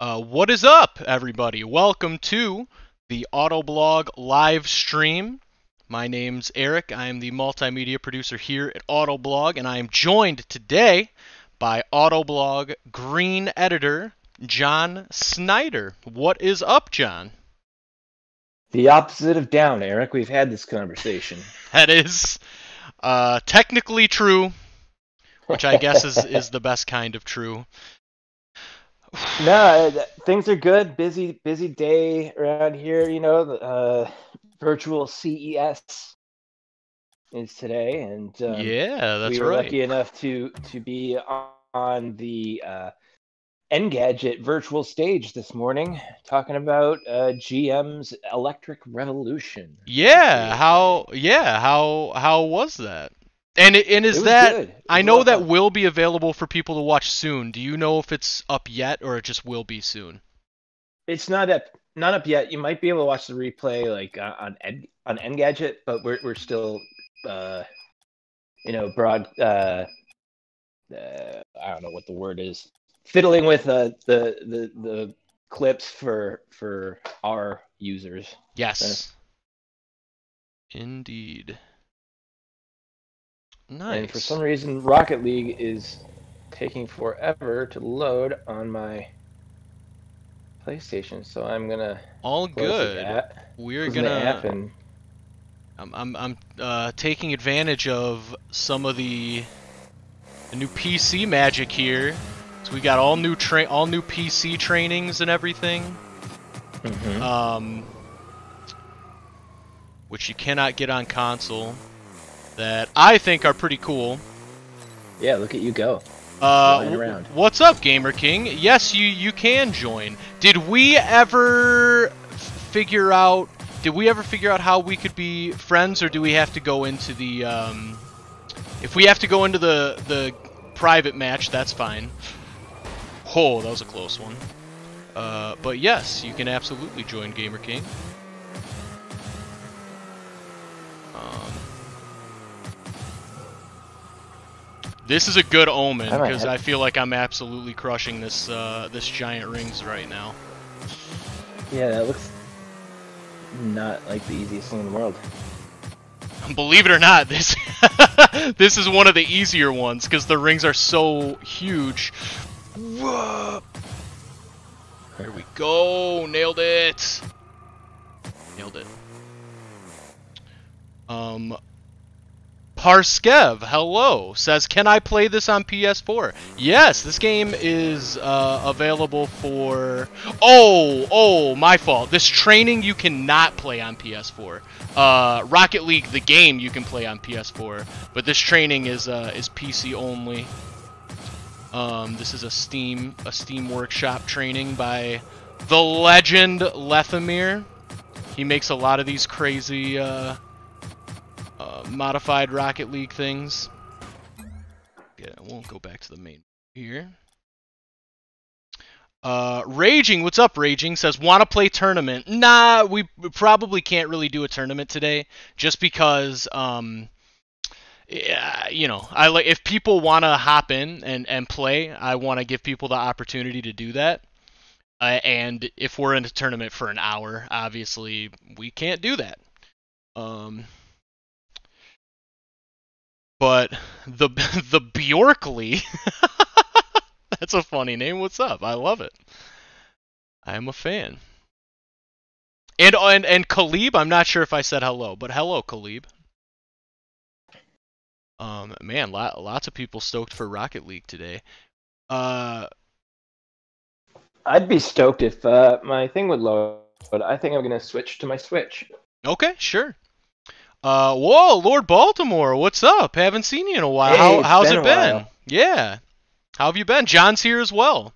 Uh, what is up, everybody? Welcome to the Autoblog live stream. My name's Eric. I am the multimedia producer here at Autoblog, and I am joined today by Autoblog Green Editor John Snyder. What is up, John? The opposite of down, Eric. We've had this conversation. That is uh, technically true, which I guess is, is the best kind of true. No, things are good. Busy, busy day around here. You know, the uh, virtual CES is today, and um, yeah, that's we were right. lucky enough to to be on the uh, Engadget virtual stage this morning, talking about uh, GM's Electric Revolution. Yeah, how? Yeah, how? How was that? And it, and It is was that? good. It was I a lot know that fun. will be available for people to watch soon. Do you know if it's up yet or it just will be soon? It's not up, not up yet. You might be able to watch the replay like uh, on Ed, on Engadget, but we're we're still, uh, you know, broad. Uh, uh, I don't know what the word is. Fiddling with uh, the the the clips for for our users. Yes. Indeed. Nice. And for some reason, Rocket League is taking forever to load on my PlayStation. So I'm gonna All good. We're close gonna. and I'm I'm I'm uh, taking advantage of some of the, the new PC magic here. So we got all new tra- all new PC trainings and everything. Mm -hmm. um, which you cannot get on console, that I think are pretty cool. yeah, look at you go. Uh, Flying w- around. what's up, Gamer King? Yes, you you can join. Did we ever figure out? Did we ever figure out how we could be friends, or do we have to go into the? Um, if we have to go into the the private match, that's fine. Oh, that was a close one. Uh, but yes, you can absolutely join Gamer King. Um, this is a good omen because I feel like I'm absolutely crushing this uh, this giant rings right now. Yeah, that looks not like the easiest thing in the world. Believe it or not, this this is one of the easier ones because the rings are so huge. Whoa. Here we go. Nailed it. Nailed it. Um, Parskev, hello, says, Can I play this on PS4? Yes, this game is uh, available for. Oh, oh, my fault. This training you cannot play on PS4. Uh, Rocket League, the game, you can play on PS4, but this training is uh, is PC only. Um, this is a Steam a Steam Workshop training by the legend Lethamyr. He makes a lot of these crazy uh, uh, modified Rocket League things. Yeah, I won't go back to the main here. Uh, Raging, what's up, Raging? Says, want to play tournament? Nah, we probably can't really do a tournament today, just because, um, yeah, you know, I like if people want to hop in and and play, I want to give people the opportunity to do that. Uh, and if we're in a tournament for an hour, obviously we can't do that. Um, but the the Bjorkly, that's a funny name. What's up? I love it. I am a fan. And and and Khalib, I'm not sure if I said hello, but hello, Khalib. Um, man, lot, lots of people stoked for Rocket League today. Uh, I'd be stoked if uh, my thing would load, but I think I'm gonna switch to my Switch. okay, sure. Uh, whoa, Lord Baltimore, what's up? Haven't seen you in a while. Hey, How, it's how's been it a been? while. Yeah. How have you been? John's here as well.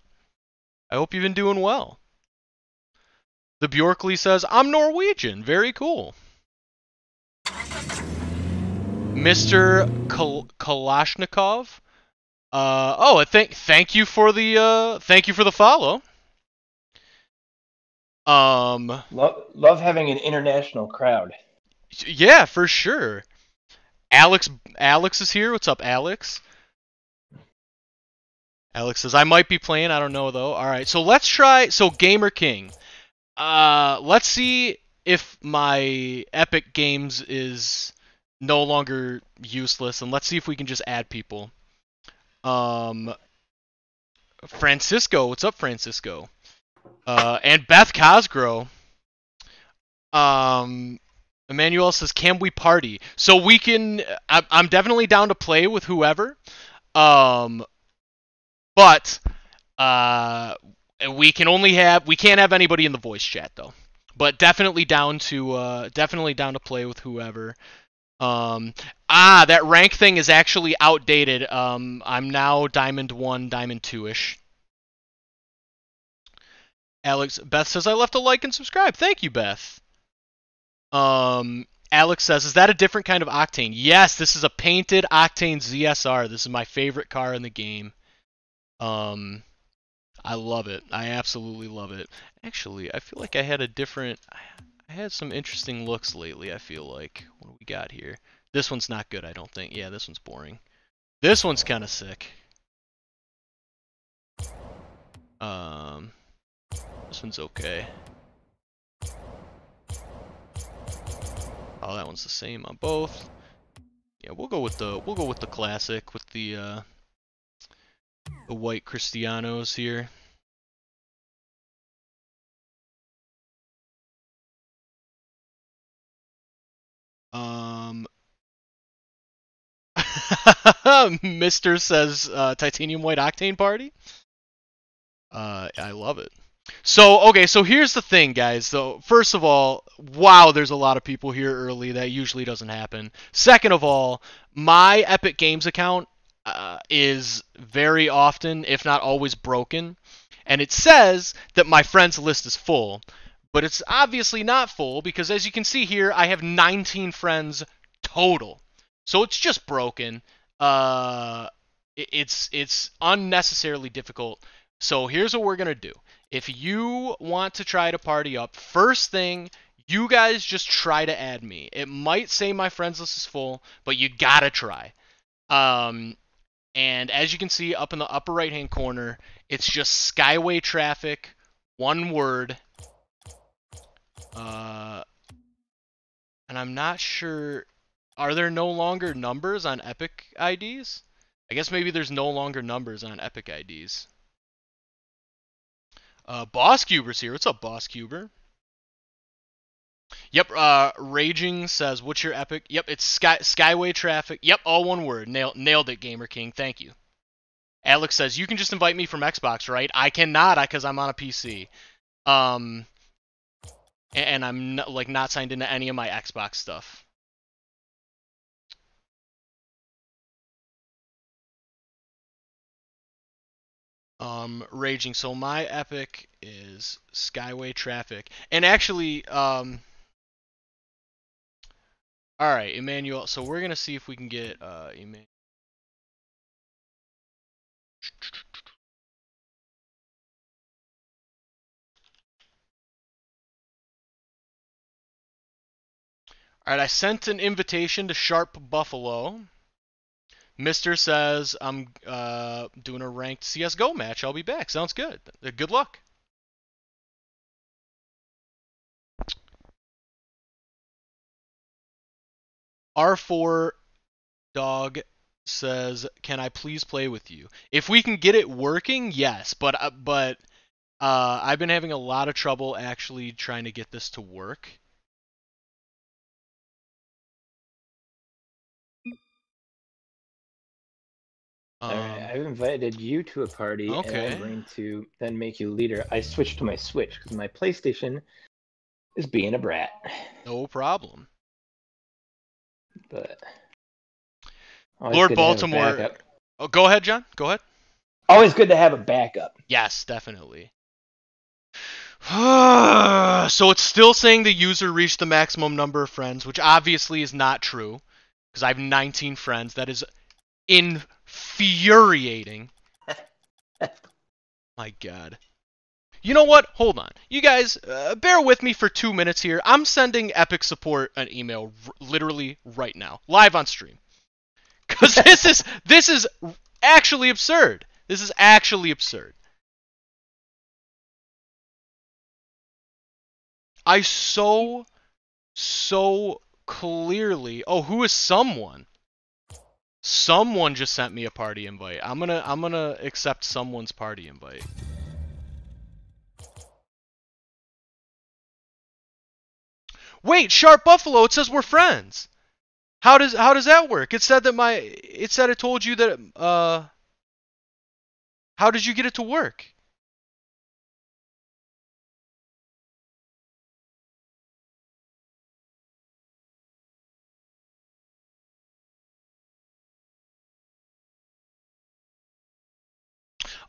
I hope you've been doing well. The Bjorkley says, I'm Norwegian. Very cool. Mr. Kal- Kalashnikov. Uh, oh, thank thank you for the uh, thank you for the follow. Um, Love, love having an international crowd. Yeah, for sure. Alex Alex is here. What's up, Alex? Alex says I might be playing. I don't know though. All right, so let's try. So Gamer King. Uh, let's see if my Epic Games is no longer useless, and let's see if we can just add people. Um, Francisco, what's up, Francisco? Uh, and Beth Cosgrove. Um, Emmanuel says, "Can we party?" So we can. I'm definitely down to play with whoever. Um, but uh, we can only have we can't have anybody in the voice chat though. But definitely down to uh, definitely down to play with whoever. Um, ah, that rank thing is actually outdated. Um, I'm now Diamond One, Diamond Two ish. Alex Beth says I left a like and subscribe. Thank you, Beth. Um, Alex says, is that a different kind of Octane? Yes, this is a painted Octane ZSR. This is my favorite car in the game. Um, I love it. I absolutely love it. Actually, I feel like I had a different. I had some interesting looks lately. I feel like. What do we got here? This one's not good. I don't think. Yeah, this one's boring. This one's kind of sick. Um, this one's okay. Oh, that one's the same on both. Yeah, we'll go with the we'll go with the classic with the uh, the white Cristianos here. Um, Mister says uh, titanium white octane party. Uh, I love it. So, okay, so here's the thing, guys. So, first of all, wow, there's a lot of people here early. That usually doesn't happen. Second of all, my Epic Games account uh, is very often, if not always, broken. And it says that my friends list is full. But it's obviously not full because, as you can see here, I have 19 friends total. So it's just broken. Uh, it's it's unnecessarily difficult. So here's what we're gonna do if you want to try to party up, first thing, you guys just try to add me. It might say my friends list is full, but you gotta try. Um, and as you can see up in the upper right hand corner, it's just Skyway Traffic, one word. Uh, and I'm not sure. Are there no longer numbers on Epic IDs? I guess maybe there's no longer numbers on Epic IDs. Uh, Boss Cuber's here. What's up, Boss Cuber? Yep, uh, Raging says, what's your epic? Yep, it's Sky, Skyway Traffic. Yep, all one word. Nailed, nailed it, Gamer King. Thank you. Alex says, you can just invite me from Xbox, right? I cannot, I because I'm on a PC. Um, and, and I'm like not signed into any of my Xbox stuff. Um, raging. So my epic is Skyway Traffic, and actually, um, all right, Emmanuel. So we're gonna see if we can get uh, Emmanuel. All right, I sent an invitation to Sharp Buffalo. Mister says I'm uh, doing a ranked CS:GO match. I'll be back. Sounds good. Uh, good luck. R4 dog says, "Can I please play with you? If we can get it working, yes. But uh, but uh, I've been having a lot of trouble actually trying to get this to work." All right, Um, I've invited you to a party, and. I'm going to then make you leader. I switched to my Switch because my PlayStation is being a brat. no problem. But Lord good to have a Baltimore- Oh, go ahead, John. Go ahead. Always good to have a backup. Yes, definitely. so it's still saying the user reached the maximum number of friends, which obviously is not true, because I have 19 friends. That is infuriating. My God. You know what? Hold on. You guys, uh, bear with me for two minutes here. I'm sending Epic Support an email r- literally right now, live on stream. Because this is this is actually absurd. This is actually absurd. I so, so clearly. Oh, who is someone? Someone just sent me a party invite. I'm gonna, I'm gonna accept someone's party invite. Wait, Sharp Buffalo. It says we're friends. How does how does that work? It said that my it said it told you that uh. How did you get it to work?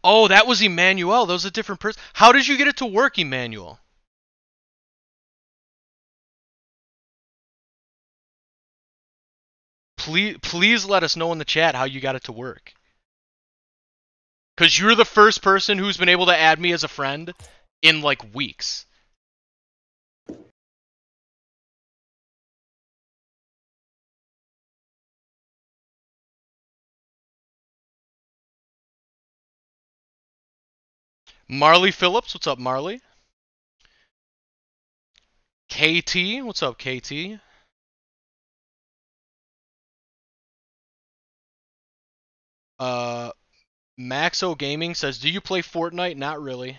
Oh, that was Emmanuel. That was a different person. How did you get it to work, Emmanuel? Please, please let us know in the chat how you got it to work. Because you're the first person who's been able to add me as a friend in like weeks. Marley Phillips, what's up, Marley? KT, what's up, KT? Uh, Maxo Gaming says, "Do you play Fortnite?" Not really.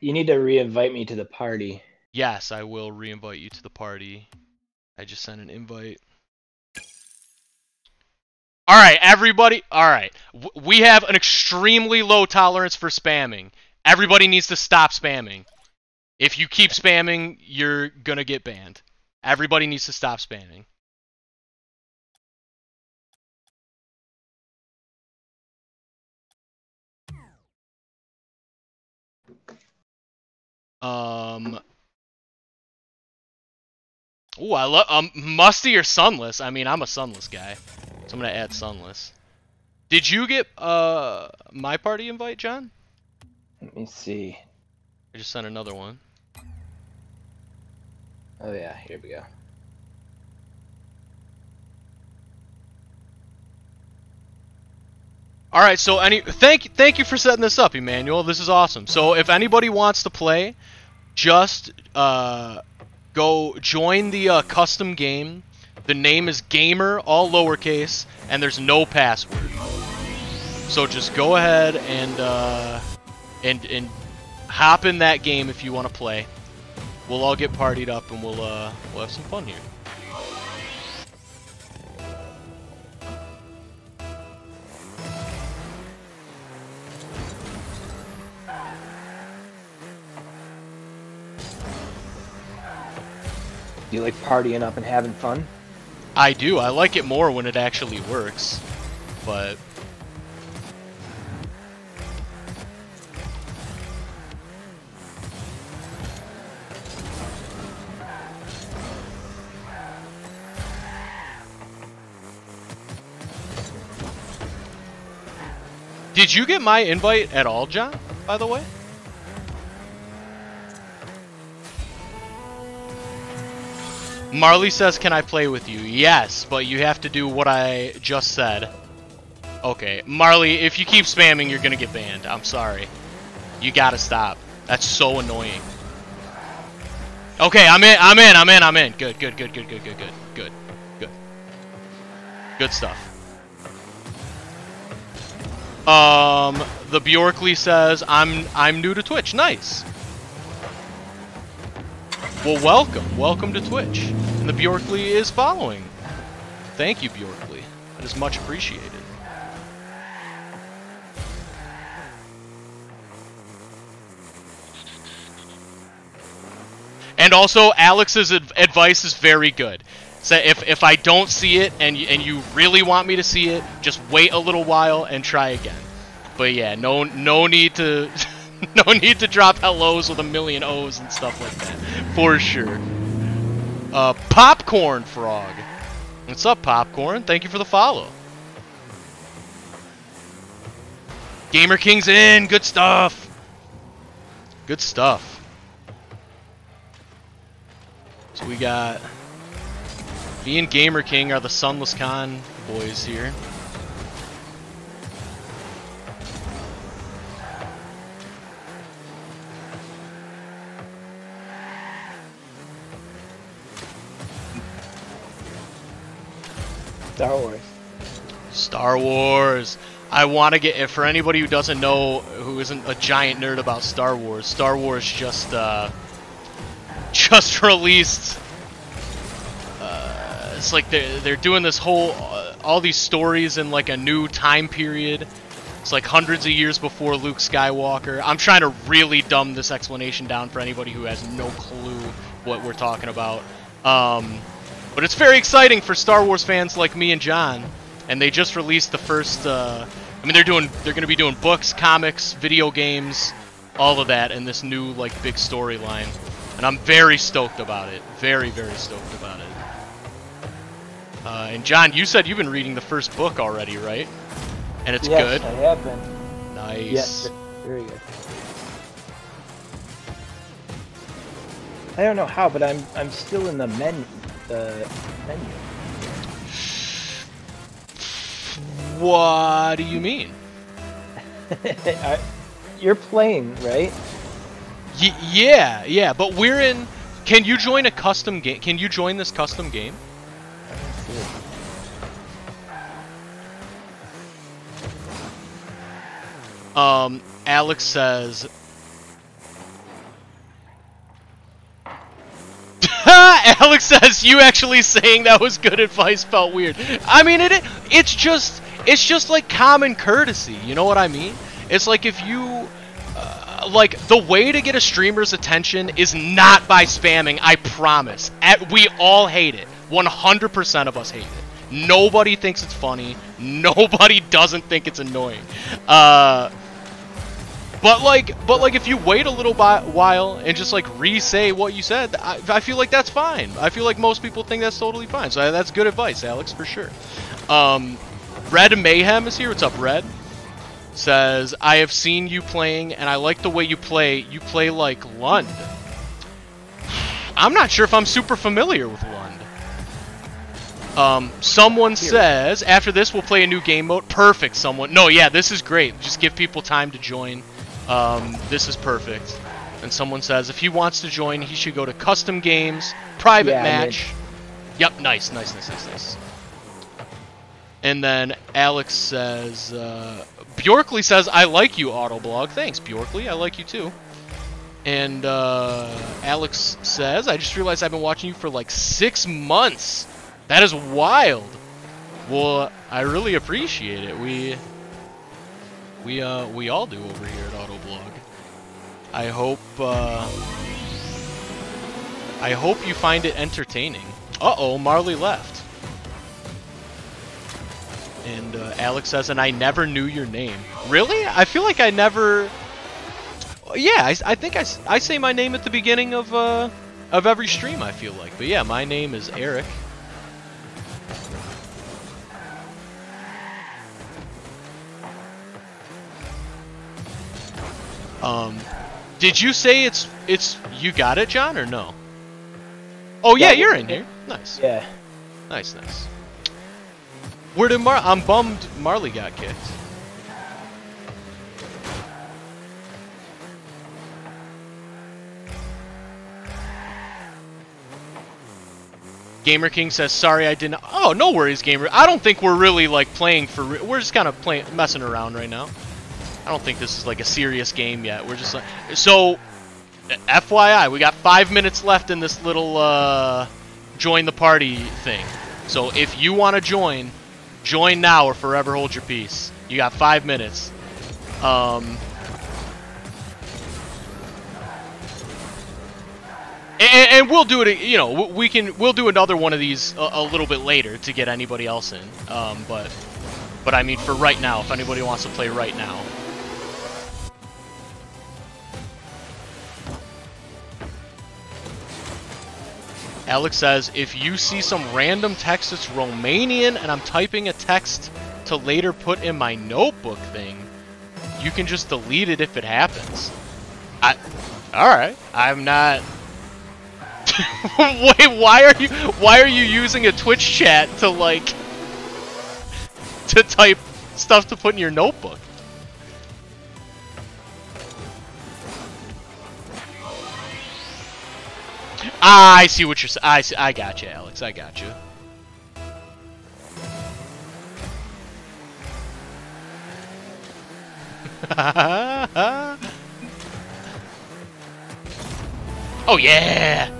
You need to re-invite me to the party. Yes, I will re-invite you to the party. I just sent an invite. All right, everybody. All right, we have an extremely low tolerance for spamming. Everybody needs to stop spamming. If you keep spamming, you're gonna get banned. Everybody needs to stop spamming. Um. Ooh, I love um musty or sunless. I mean, I'm a sunless guy, so I'm gonna add sunless. Did you get uh my party invite, John? Let me see. I just sent another one. Oh yeah, here we go. All right, so any thank thank you for setting this up, Emmanuel. This is awesome. So if anybody wants to play, just uh, go join the uh, custom game. The name is Gamer, all lowercase, and there's no password. So just go ahead and uh, and and hop in that game if you want to play. We'll all get partied up and we'll uh, we'll have some fun here. Do you like partying up and having fun? I do. I like it more when it actually works. But Did you get my invite at all, John, by the way? Marley says, can I play with you? Yes, but you have to do what I just said. Okay, Marley, if you keep spamming, you're gonna get banned. I'm sorry. You gotta stop. That's so annoying. Okay, I'm in, I'm in, I'm in, I'm in. Good, good, good, good, good, good, good, good, good. Good stuff. Um, the Bjorkley says, I'm, I'm new to Twitch. Nice. Well, welcome. Welcome to Twitch. And the Bjorkley is following. Thank you, Bjorkley. That is much appreciated. And also, Alex's adv advice is very good. So if, if I don't see it and, and you really want me to see it, just wait a little while and try again. But yeah, no no need to no need to drop hellos with a million O's and stuff like that. For sure. Uh, Popcorn Frog. What's up, Popcorn? Thank you for the follow. Gamer King's in. Good stuff. Good stuff. So we got... Me and Gamer King are the SunlessKhan boys here. Star Wars. Star Wars. I want to get it for anybody who doesn't know, who isn't a giant nerd about Star Wars. Star Wars just uh, just released it's like they're they're doing this whole uh, all these stories in like a new time period. It's like hundreds of years before Luke Skywalker. I'm trying to really dumb this explanation down for anybody who has no clue what we're talking about. Um, but it's very exciting for Star Wars fans like me and John. And they just released the first. Uh, I mean, they're doing. They're going to be doing books, comics, video games, all of that in this new like big storyline. And I'm very stoked about it. Very, very stoked about it. Uh, and John, you said you've been reading the first book already, right? And it's yes, good. I have been. Nice. Yes, very good. I don't know how, but I'm I'm still in the men uh, menu. What do you mean? I, you're playing, right? Y yeah, yeah, but we're in. Can you join a custom game? Can you join this custom game? Um, Alex says. Alex says you actually saying that was good advice felt weird. I mean, it it's just it's just like common courtesy. You know what I mean? It's like if you uh, like the way to get a streamer's attention is not by spamming. I promise. At, we all hate it. 100% of us hate it. Nobody thinks it's funny. Nobody doesn't think it's annoying. Uh, but like, but like, if you wait a little while and just like re-say what you said, I, I, feel like that's fine. I feel like most people think that's totally fine. So that's good advice, Alex, for sure. Um, Red Mayhem is here. What's up, Red? Says I have seen you playing, and I like the way you play. You play like Lund. I'm not sure if I'm super familiar with Lund. Um, someone says after this we'll play a new game mode. Perfect. Someone. No, yeah, this is great. Just give people time to join. Um, this is perfect. And someone says if he wants to join, he should go to custom games, private yeah, match. Yep, nice, nice, nice, nice, nice. And then Alex says, uh, Bjorkley says, I like you, Autoblog. Thanks, Bjorkley. I like you too. And uh, Alex says, I just realized I've been watching you for like six months. That is wild. Well, I really appreciate it. We we uh we all do over here at Autoblog. I hope uh I hope you find it entertaining. Uh-oh, Marley left. And uh, Alex says, and I never knew your name. Really? I feel like I never... Yeah, I, I think I, I say my name at the beginning of, uh, of every stream, I feel like. But yeah, my name is Eric. Um, did you say it's it's you got it, John, or no? Oh yeah, yeah you're in here. Nice. Yeah. Nice, nice. Where did Mar? I'm bummed Marley got kicked. Gamer King says, "Sorry, I didn't." Oh, no worries, Gamer. I don't think we're really like playing for. We're just kind of playing, messing around right now. I don't think this is like a serious game yet. We're just like so. FYI, we got five minutes left in this little uh, join the party thing. So if you want to join, join now or forever hold your peace. You got five minutes. Um, and, and, we'll do it. You know, we can. We'll do another one of these a, a little bit later to get anybody else in. Um, but, but I mean, for right now, if anybody wants to play right now. Alex says, if you see some random text that's Romanian and I'm typing a text to later put in my notebook thing, you can just delete it if it happens. I, alright, I'm not... Wait, why are you why are you using a Twitch chat to like to type stuff to put in your notebook? I see what you're. saying. see, I got you, Alex. I got you. oh yeah.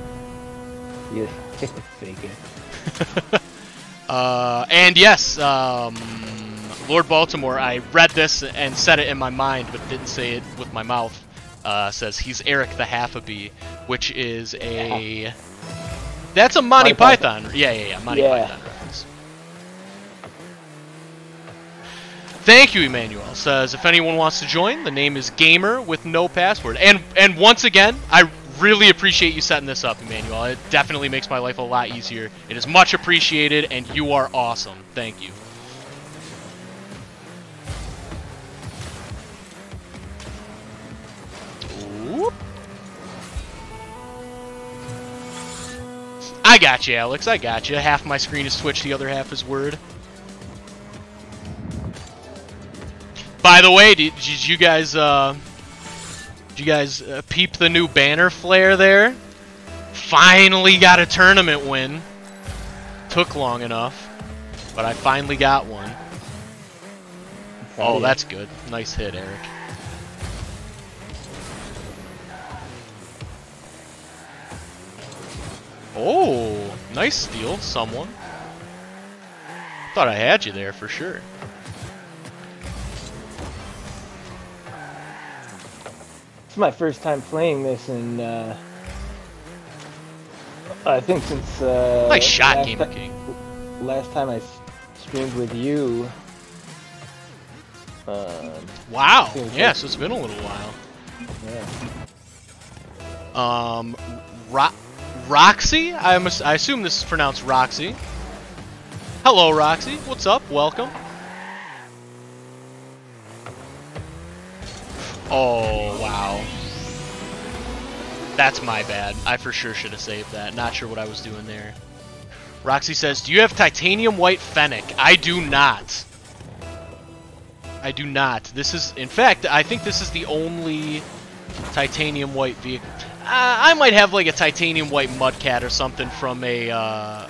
Yes, uh, and yes, um, Lord Baltimore. I read this and said it in my mind, but didn't say it with my mouth. Uh, says he's Eric the Half-a-Bee, which is a that's a Monty, Monty Python. Yeah, yeah, yeah, Monty Yeah. Python reference. Thank you, Emmanuel. Says if anyone wants to join, the name is Gamer with no password. And and once again, I really appreciate you setting this up, Emmanuel. It definitely makes my life a lot easier. It is much appreciated, and you are awesome. Thank you. I got you, Alex. I got you. Half my screen is Twitch, the other half is Word. By the way, did, did you guys uh, did you guys uh, peep the new banner flare there? Finally got a tournament win. Took long enough, but I finally got one. Oh, that's good. Nice hit, Eric. Oh, nice steal, someone. Thought I had you there for sure. It's my first time playing this, and uh, I think since uh, Nice shot, last Gamer King. Last time I streamed with you. Um, Wow. Cool, Yeah, so it's been a little while. yeah. Um, Ro- Roxy? I assume this is pronounced Roxy. Hello, Roxy. What's up? Welcome. Oh, wow. That's my bad. I for sure should have saved that. Not sure what I was doing there. Roxy says, Do you have titanium white fennec? I do not. I do not. This is, in fact, I think this is the only titanium white vehicle. Uh, I might have like a titanium white mudcat or something from a uh,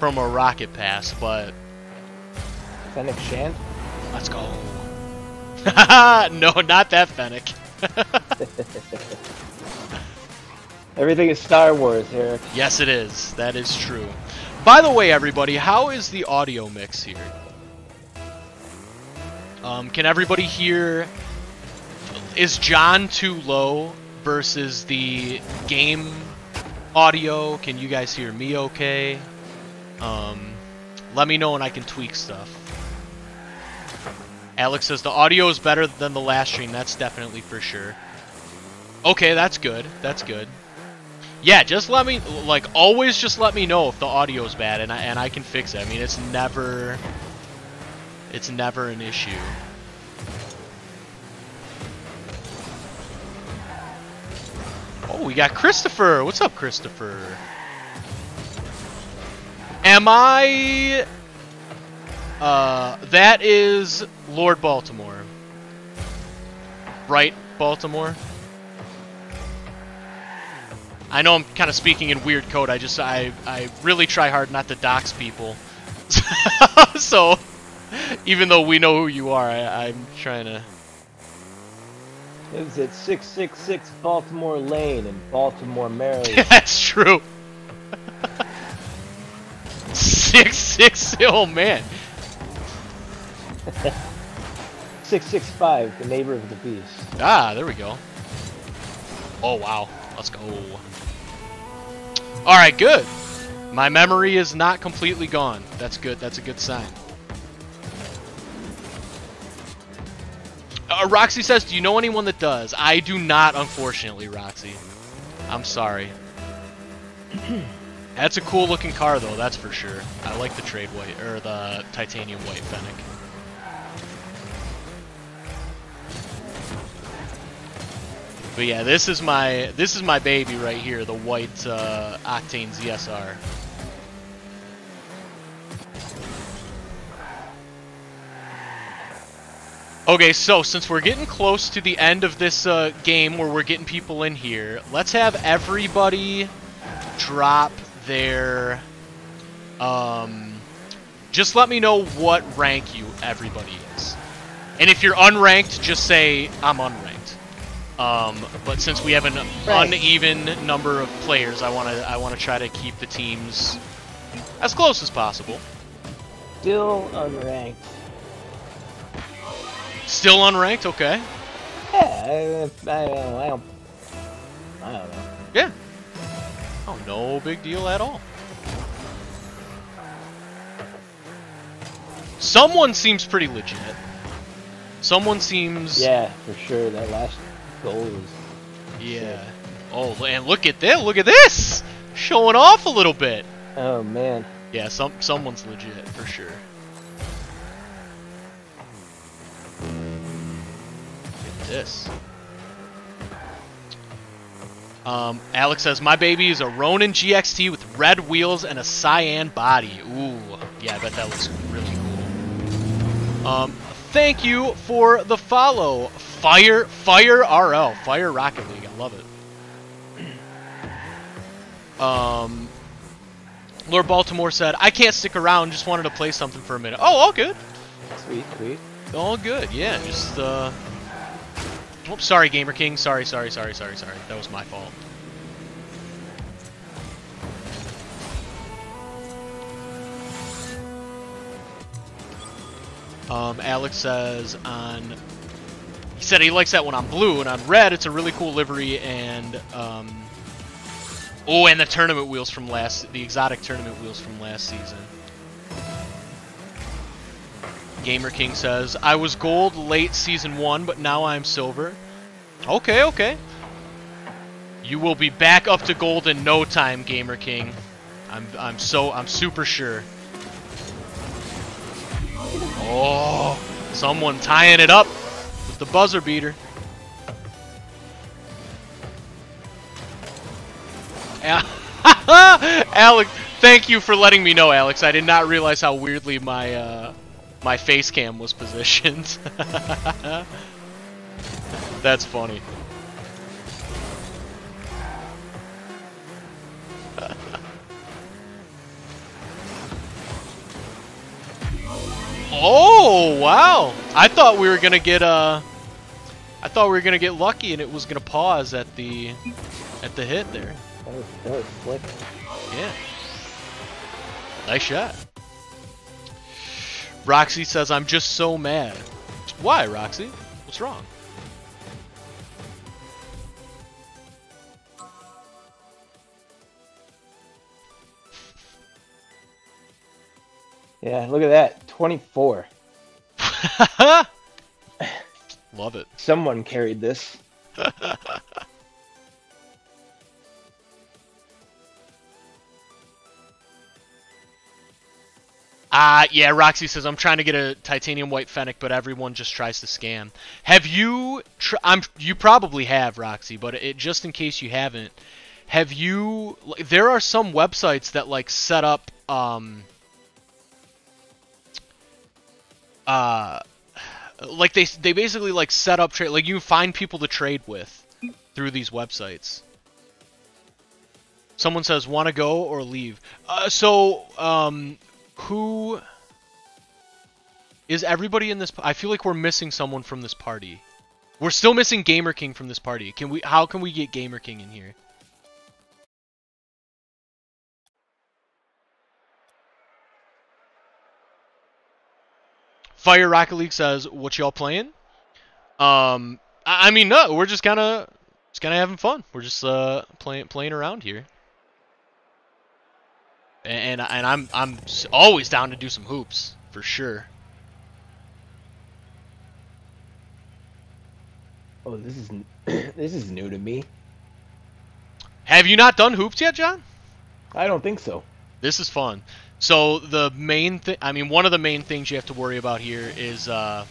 from a rocket pass, but Fennec Shand? let's go. no, not that Fennec. Everything is Star Wars, here. yes, it is. That is true. By the way, everybody, how is the audio mix here? Um, can everybody hear? Is John too low versus the game audio? Can you guys hear me okay? Um, let me know and I can tweak stuff. Alex says the audio is better than the last stream. That's definitely for sure. Okay, that's good. That's good. Yeah, just let me like always just let me know if the audio's bad and I and I can fix it. I mean, it's never it's never an issue. Oh, we got Christopher. What's up, Christopher? Am I uh that is Lord Baltimore. Right, Baltimore? I know I'm kind of speaking in weird code. I just I I really try hard not to dox people. so even though we know who you are, I, I'm trying to. It was at 666 Baltimore Lane in Baltimore, Maryland. That's true. six six. Oh man. 665, the neighbor of the beast. Ah, there we go. Oh wow. Let's go. All right, good. My memory is not completely gone. That's good. That's a good sign. Uh, Roxy says, "Do you know anyone that does?" I do not, unfortunately, Roxy. I'm sorry. That's a cool looking car, though. That's for sure. I like the trade white or the titanium white Fennec. But yeah, this is my this is my baby right here, the white uh, Octane ZSR. Okay, so since we're getting close to the end of this uh, game where we're getting people in here, let's have everybody drop their. Um, just let me know what rank you everybody is. And if you're unranked, just say I'm unranked. Um, but since we have an Right. uneven number of players, I want to I want to try to keep the teams as close as possible. Still unranked. Still unranked, okay? Yeah, I, I, I don't. I don't know. Yeah. Oh, no big deal at all. Someone seems pretty legit. Someone seems Yeah, for sure. That last goal was. Yeah. Oh, and look at this! Look at this! Showing off a little bit. Oh man. Yeah, some someone's legit for sure. This. Um, Alex says my baby is a Ronin GXT with red wheels and a cyan body. Ooh, yeah, I bet that looks really cool. Um, thank you for the follow, Fire Fire RL, Fire Rocket League. I love it. Um, Lord Baltimore said, I can't stick around, just wanted to play something for a minute. Oh, all good. Sweet, sweet. All good, yeah, just, uh... Oops, sorry, Gamer King. Sorry, sorry, sorry, sorry, sorry. That was my fault. Um, Alex says on... He said he likes that one on blue, and on red, it's a really cool livery, and, um... Oh, and the tournament wheels from last... The exotic tournament wheels from last season. Gamer King says, I was gold late season one, but now I'm silver. Okay, okay. You will be back up to gold in no time, Gamer King. I'm I'm so I'm super sure. Oh, someone tying it up with the buzzer beater. Al- Alex, thank you for letting me know, Alex. I did not realize how weirdly my uh, my face cam was positioned. That's funny. oh wow! I thought we were gonna get uh, I thought we were gonna get lucky and it was gonna pause at the at the hit there. That was, that was slick. Yeah. Nice shot. Roxy says, I'm just so mad. Why, Roxy? What's wrong? Yeah, look at that. 24. Love it. Someone carried this. Uh, yeah, Roxy says, I'm trying to get a titanium white fennec, but everyone just tries to scam. Have you, I'm, you probably have, Roxy, but it, just in case you haven't, have you, there are some websites that, like, set up, um, uh, like, they, they basically, like, set up trade, like, you find people to trade with through these websites. Someone says, want to go or leave? Uh, so, um, who is everybody in this? I feel like we're missing someone from this party. We're still missing Gamer King from this party. Can we? How can we get Gamer King in here? Fire Rocket League says, "What y'all playing?" Um, I, I mean, no, we're just kind of, just kind of having fun. We're just uh playing playing around here and and I'm I'm always down to do some hoops for sure. Oh, this is this is new to me. Have you not done hoops yet, John? I don't think so. This is fun. So the main thing, I mean, one of the main things you have to worry about here is uh,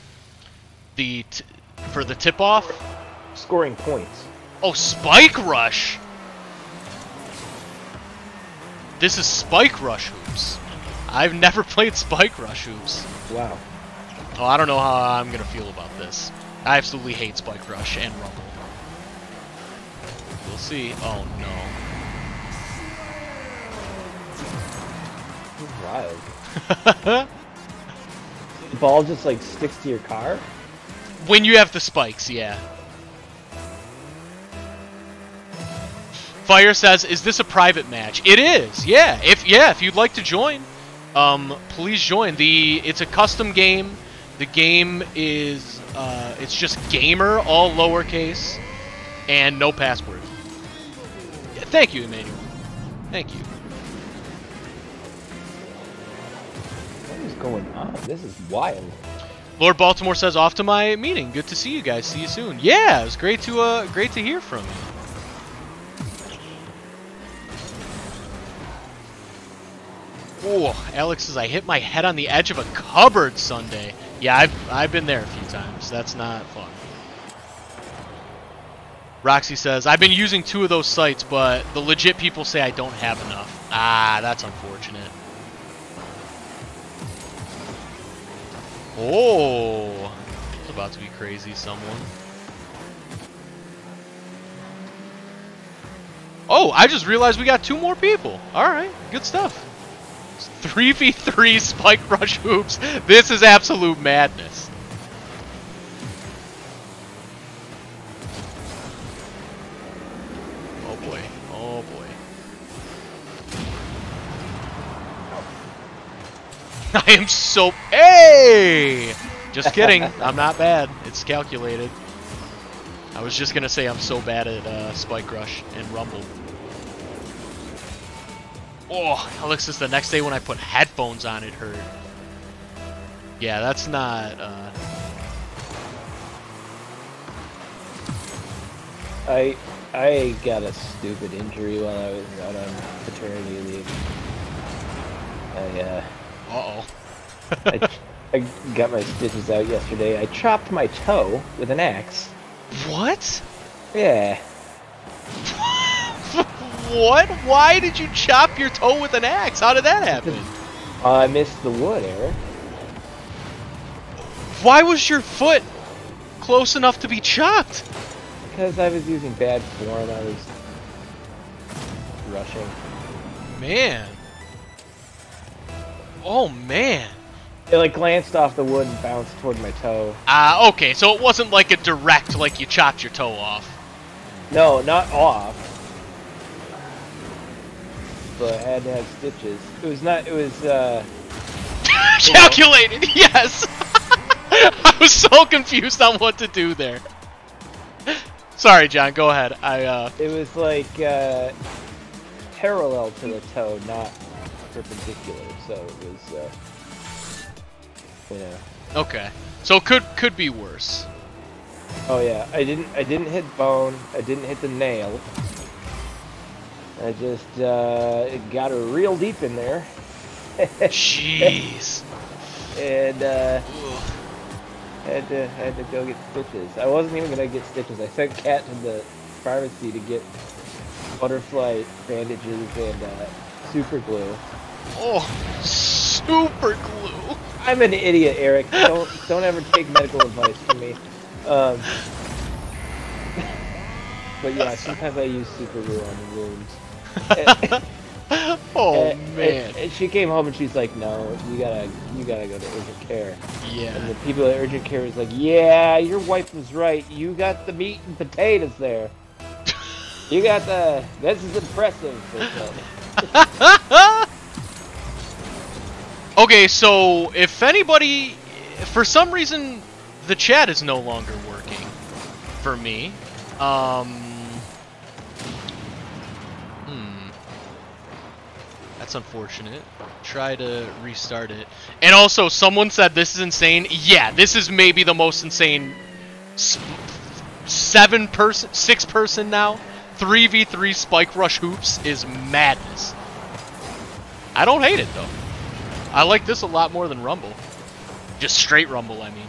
the t- for the tip off. Scoring points. Oh, Spike Rush. This is Spike Rush hoops. I've never played Spike Rush hoops. Wow. Oh, I don't know how I'm gonna feel about this. I absolutely hate Spike Rush and Rumble. We'll see. Oh no. Wild. The ball just like sticks to your car. When you have the spikes, yeah. Fire says, "Is this a private match?" It is. Yeah. If yeah, if you'd like to join, um, please join. The it's a custom game. The game is uh, it's just gamer, all lowercase, and no password. Yeah, thank you, Emmanuel. Thank you. What is going on? This is wild. Lord Baltimore says, "Off to my meeting. Good to see you guys. See you soon." Yeah, it was great to uh, great to hear from you. Oh, Alex says I hit my head on the edge of a cupboard Sunday. Yeah, I've I've been there a few times. That's not fun. Roxy says I've been using two of those sites, but the legit people say I don't have enough. Ah, that's unfortunate. Oh, it's about to be crazy. Someone. Oh, I just realized we got two more people. All right, good stuff. 3v3 Spike Rush Hoops. This is absolute madness. Oh boy. Oh boy. I am so... Hey! Just kidding. I'm not bad. It's calculated. I was just gonna say I'm so bad at uh, Spike Rush and Rumble. Oh, Alexis, the next day when I put headphones on, it hurt. Yeah, that's not, uh... I I got a stupid injury while I was out on paternity leave. I uh, Uh-oh. I, I got my stitches out yesterday. I chopped my toe with an axe. what? Yeah. what? Why did you chop your toe with an axe? How did that happen? Uh, I missed the wood, Eric. Why was your foot close enough to be chopped? Because I was using bad form. I was rushing. Man. Oh, man. It like glanced off the wood and bounced toward my toe. Ah, okay, so it wasn't like a direct, like you chopped your toe off. No, not off. But I had to have stitches. It was not. It was. uh... Calculated, yes! I was so confused on what to do there. Sorry, John, go ahead. I, uh... It was like uh, parallel to the toe, not perpendicular. So it was. Uh, know. Okay. So it could could be worse. Oh yeah, I didn't. I didn't hit bone. I didn't hit the nail. I just uh, it got her real deep in there. Jeez. and uh, had to had to go get stitches. I wasn't even gonna get stitches. I sent Kat to the pharmacy to get butterfly bandages and uh, super glue. Oh, super glue. I'm an idiot, Eric. Don't don't ever take medical advice from me. Um, but yeah, sometimes I use super glue on the wounds. oh And- man. And, and she came home and she's like, "No, you gotta you gotta go to urgent care." Yeah. And the people at urgent care is like, "Yeah, your wife was right. You got the meat and potatoes there. You got the. This is impressive." Okay, so if anybody, for some reason, the chat is no longer working for me. Um, That's unfortunate. Try to restart it. And also, someone said this is insane. Yeah, this is maybe the most insane. Seven person, six person now. 3v3 Spike Rush Hoops is madness. I don't hate it though. I like this a lot more than Rumble. Just straight Rumble, I mean.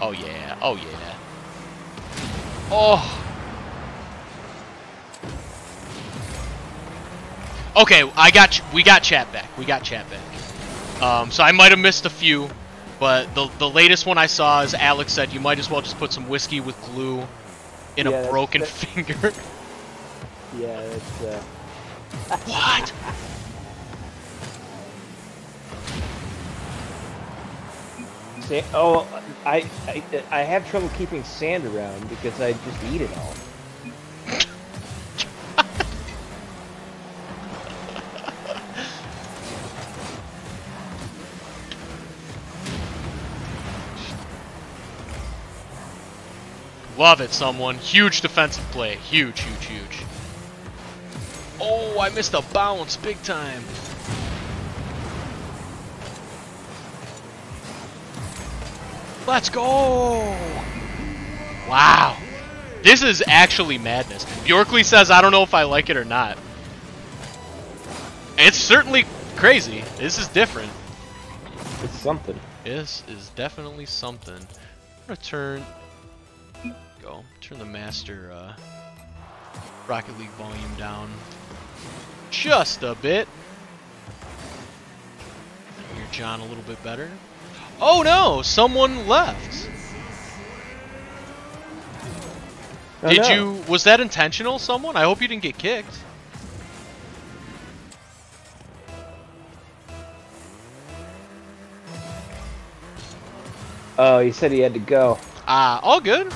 Oh yeah, oh yeah. Oh. Okay, I got ch- we got chat back. We got chat back. Um, so I might have missed a few, but the the latest one I saw is Alex said you might as well just put some whiskey with glue in Yeah, a that's- broken that- finger. yeah, it's. Uh, what? Sa- oh, I, I I have trouble keeping sand around because I just eat it all. Love it, someone. Huge defensive play. Huge, huge, huge. Oh, I missed a bounce big time. Let's go! Wow. This is actually madness. Bjorkley says, I don't know if I like it or not. It's certainly crazy. This is different. It's something. This is definitely something. I'm gonna turn go. Turn the master uh, Rocket League volume down just a bit. Hear John a little bit better. Oh no! Someone left. Oh, Did no. you? Was that intentional? Someone? I hope you didn't get kicked. Oh, he said he had to go. Ah, all good.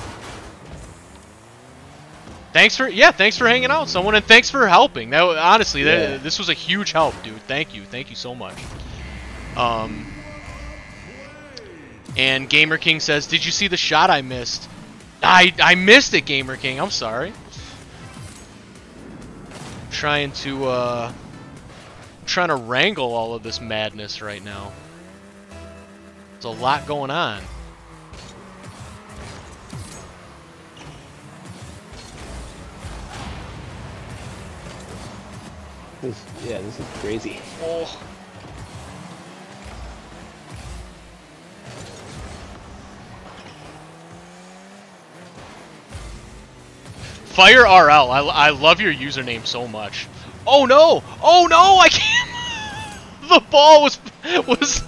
Thanks for yeah, thanks for hanging out, someone, and thanks for helping. That wa- honestly, that- Yeah. this was a huge help, dude. Thank you, thank you so much. Um, and Gamer King says, "Did you see the shot I missed?" I I missed it, Gamer King. I'm sorry. Trying to uh, trying to wrangle all of this madness right now. There's a lot going on. This, yeah, this is crazy. Oh. Fire RL, I, I love your username so much. Oh no! Oh no! I can't. the ball was was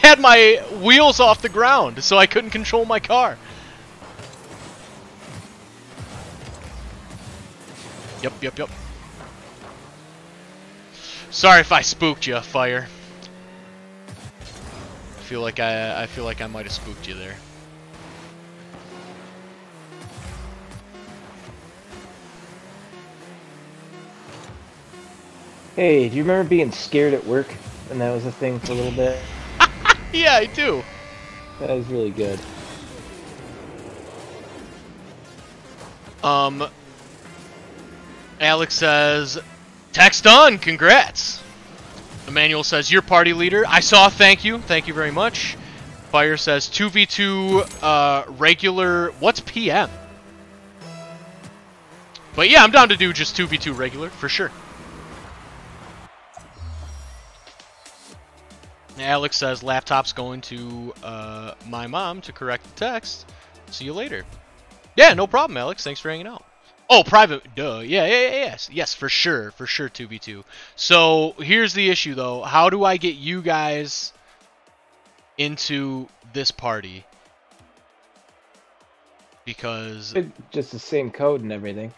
had my wheels off the ground, so I couldn't control my car. Yep, yep, yep. Sorry if I spooked you, Fire. I feel like I I feel like I might have spooked you there. Hey, do you remember being scared at work? And that was a thing for a little bit. Yeah, I do. That was really good. Um Alex says Text done, congrats. Emmanuel says you're party leader. I saw thank you. Thank you very much. Fire says 2v2 uh regular what's PM? But yeah, I'm down to do just 2v2 regular for sure. Alex says laptop's going to uh, my mom to correct the text. See you later. Yeah, no problem, Alex. Thanks for hanging out. Oh, private. Duh. Yeah, yeah, yeah, yes. Yes, for sure. For sure, 2v2. So here's the issue, though. How do I get you guys into this party? Because. Just the same code and everything.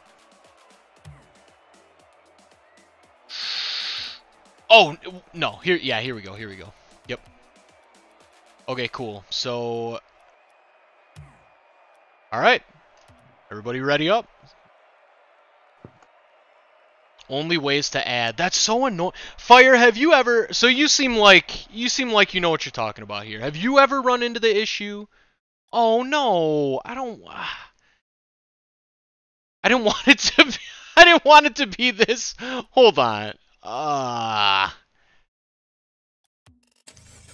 Oh, no. Here. Yeah, here we go. Here we go. Yep. Okay, cool. So. Alright. Everybody ready up? Only ways to add. That's so annoying. Fire, have you ever so you seem like you seem like you know what you're talking about here. Have you ever run into the issue? Oh no. I don't I didn't want it to be I didn't want it to be this. Hold on. Ah.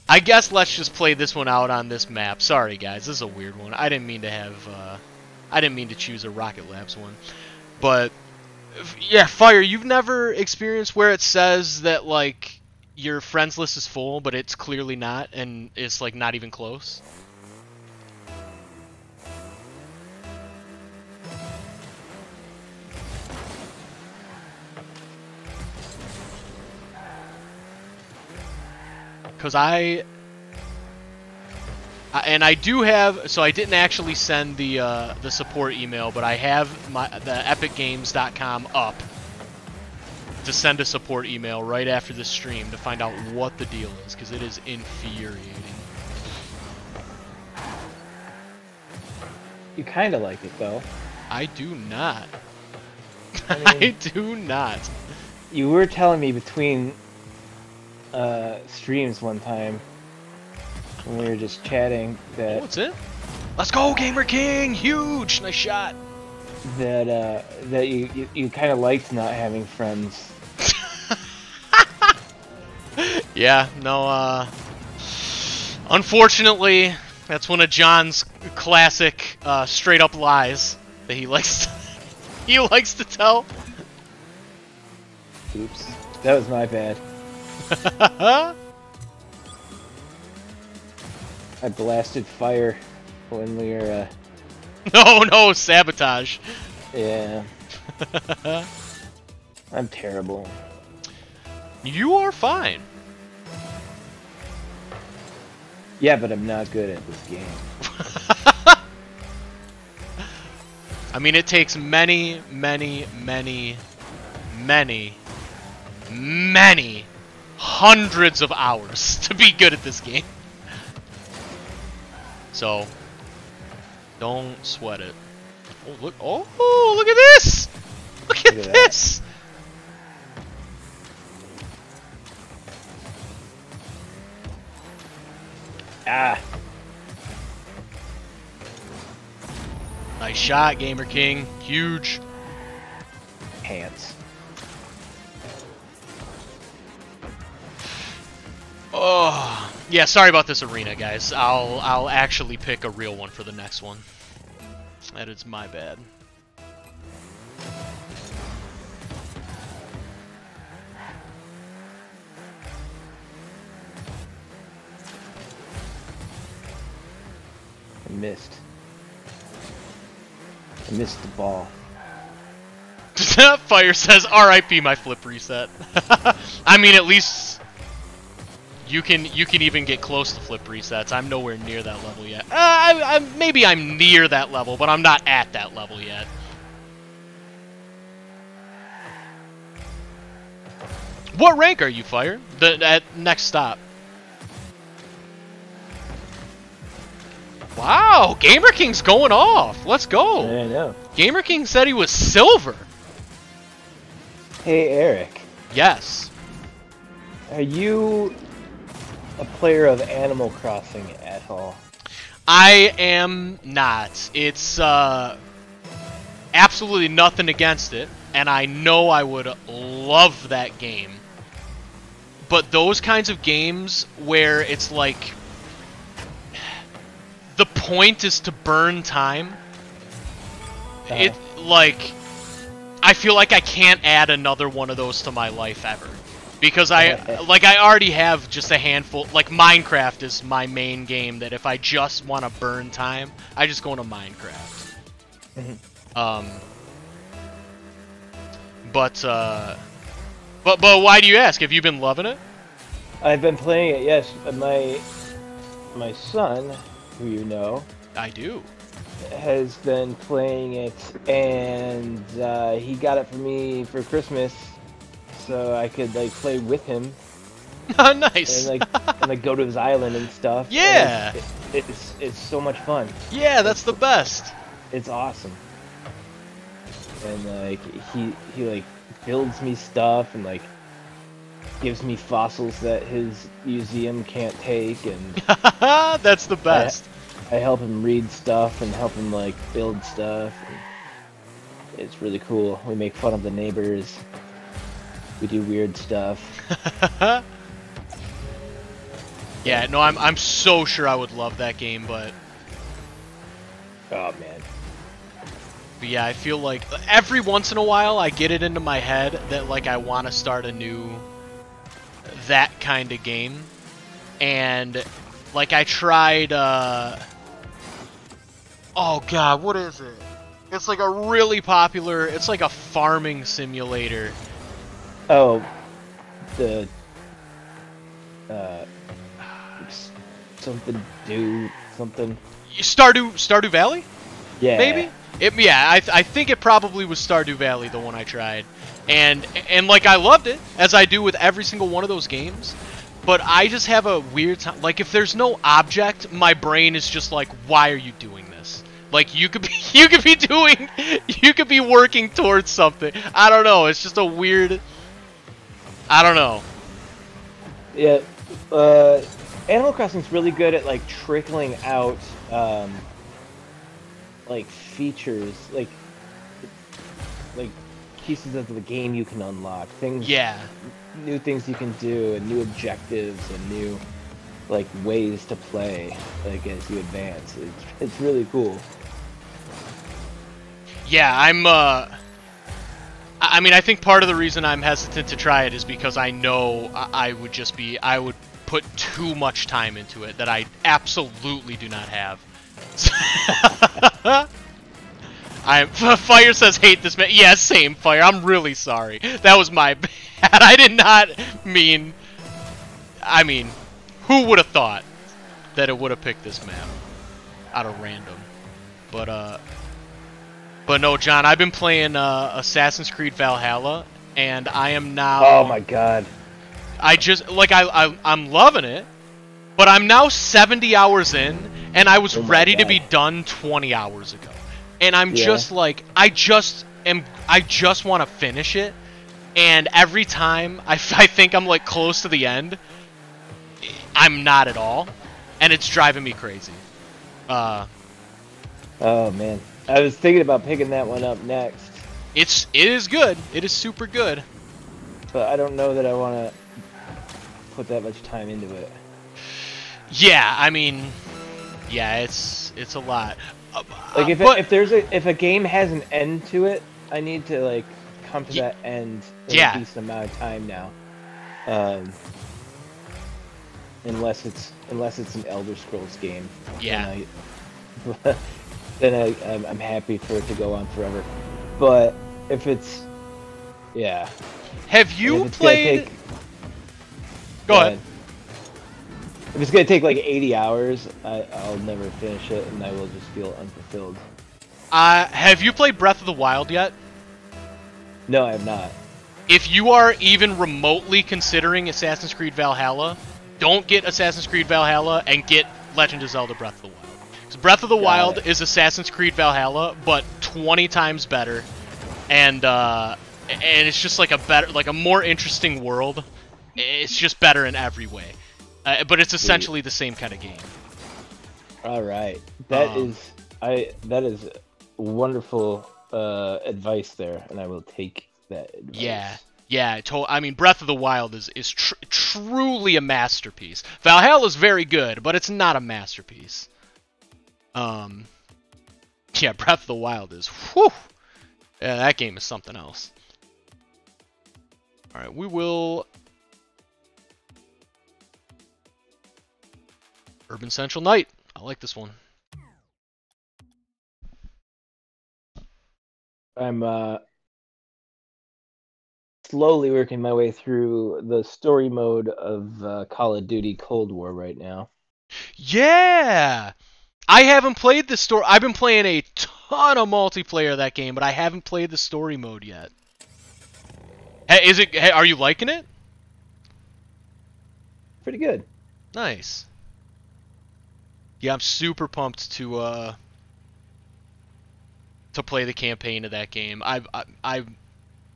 I guess let's just play this one out on this map. Sorry guys, this is a weird one. I didn't mean to have uh I didn't mean to choose a Rocket Labs one. But yeah, Fire, you've never experienced where it says that like your friends list is full, but it's clearly not and it's like not even close. Cause I, And I do have so I didn't actually send the uh, the support email, but I have my the epicgames.com up to send a support email right after the stream to find out what the deal is because it is infuriating. You kind of like it though. I do not. I I, do not. You were telling me between uh, streams one time when we were just chatting that what's it? Let's go, Gamer King! Huge! Nice shot. that uh, that you you, you kind of liked not having friends. Yeah, no, uh. Unfortunately, that's one of John's classic uh, straight up lies that he likes to, he likes to tell. Oops, that was my bad. I blasted fire when we were. Uh, no, no, sabotage. yeah, I'm terrible. you are fine. Yeah, but I'm not good at this game. I mean, it takes many, many, many, many, many hundreds of hours to be good at this game. So, don't sweat it. Oh, look! Oh, look at this! Look at Look at that. this! Ah, Nice shot, Gamer King. Huge. pants. Oh, yeah. Sorry about this arena, guys. I'll I'll actually pick a real one for the next one. That is my bad. I missed. I missed the ball. Fire says, "R.I.P. My flip reset." I mean, at least you can you can even get close to flip resets. I'm nowhere near that level yet. Uh, I, I, maybe I'm near that level, but I'm not at that level yet. What rank are you, Fire? The at next stop. Wow, Gamer King's going off. Let's go. I know. Gamer King said he was silver. Hey Eric, Yes. are you a player of Animal Crossing at all? I am not. It's uh absolutely nothing against it, and I know I would love that game. But those kinds of games where it's like the point is to burn time. It like I feel like I can't add another one of those to my life ever. Because I like I already have just a handful like Minecraft is my main game that if I just want to burn time, I just go into Minecraft. Mhm. Um but uh but but why do you ask? Have you been loving it? I've been playing it. Yes, my my son, who you know, I do. has been playing it, and uh, he got it for me for Christmas, so I could like play with him Oh, nice. and like and like go to his island and stuff. and Yeah. it- it's it's so much fun. yeah, that's the best. It's awesome. And like he he like builds me stuff and like gives me fossils that his museum can't take and that's the best. I help him read stuff and help him like build stuff. It's really cool. We make fun of the neighbors. We do weird stuff. yeah, no, I'm I'm so sure I would love that game, but Oh man. But yeah, I feel like every once in a while I get it into my head that like I want to start a new that kind of game. And like I tried uh Oh god, what is it? It's like a really popular, it's like a farming simulator. Oh, the uh, something do something. Stardew Stardew Valley? Yeah. maybe it yeah I, I think it probably was stardew valley the one i tried and and like i loved it as i do with every single one of those games but i just have a weird time like if there's no object my brain is just like why are you doing this Like you could be you could be doing you could be working towards something. I don't know. It's just a weird. I don't know. Yeah, uh, Animal Crossing's really good at like trickling out um, like features, like like pieces of the game you can unlock, things, Yeah. new things you can do, and new objectives and new like ways to play like as you advance. It's it's really cool. Yeah, I'm. uh I mean, I think part of the reason I'm hesitant to try it is because I know I I would just be, I would put too much time into it that I absolutely do not have. I Fire says hate this man. Yeah, same Fire. I'm really sorry. That was my bad. I did not mean. I mean, who would have thought that it would have picked this map out of random? But uh, but no, John. I've been playing uh, Assassin's Creed Valhalla, and I am now. Oh my god. I just like I, I I'm loving it, but I'm now 70 hours in, and I was Oh ready to be done 20 hours ago, and I'm Yeah. just like I just am I just want to finish it, and every time I, I think I'm like close to the end, I'm not at all, and it's driving me crazy. Uh, Oh man. I was thinking about picking that one up next, it's it is good. It is super good. but I don't know that I want to put that much time into it. Yeah, I mean, yeah, it's it's a lot. Uh, Like if, but- it, if there's a if a game has an end to it, I need to like come to Ye- that end in Yeah. a decent amount of time now. Um, unless it's unless it's an Elder Scrolls game. Yeah. Then, I, I'm, I'm happy for it to go on forever. But if it's yeah, Have you played? take- Go ahead. If it's gonna take like 80 hours, I, I'll never finish it, and I will just feel unfulfilled. Uh, have you played Breath of the Wild yet? No, I have not. If you are even remotely considering Assassin's Creed Valhalla, don't get Assassin's Creed Valhalla and get Legend of Zelda Breath of the Wild. Breath of the Got Wild it. is Assassin's Creed Valhalla, but 20 times better, and uh, and it's just like a better, like a more interesting world. It's just better in every way, uh, but it's essentially the same kind of game. All right, that is Um, I that is wonderful uh, advice there, and I will take that. Advice. Yeah, yeah. To- I mean, Breath of the Wild is is tr- truly a masterpiece. Valhalla is very good, but it's not a masterpiece. Um, yeah, Breath of the Wild is. Whew, yeah, that game is something else. All right, we will. Urban Central Night. I like this one. I'm uh, slowly working my way through the story mode of uh, Call of Duty Cold War right now. Yeah. I haven't played the story. I've been playing a ton of multiplayer that game, but I haven't played the story mode yet. Hey, is it? Hey, are you liking it? Pretty good. Nice. Yeah, I'm super pumped to uh to play the campaign of that game. I've I, I've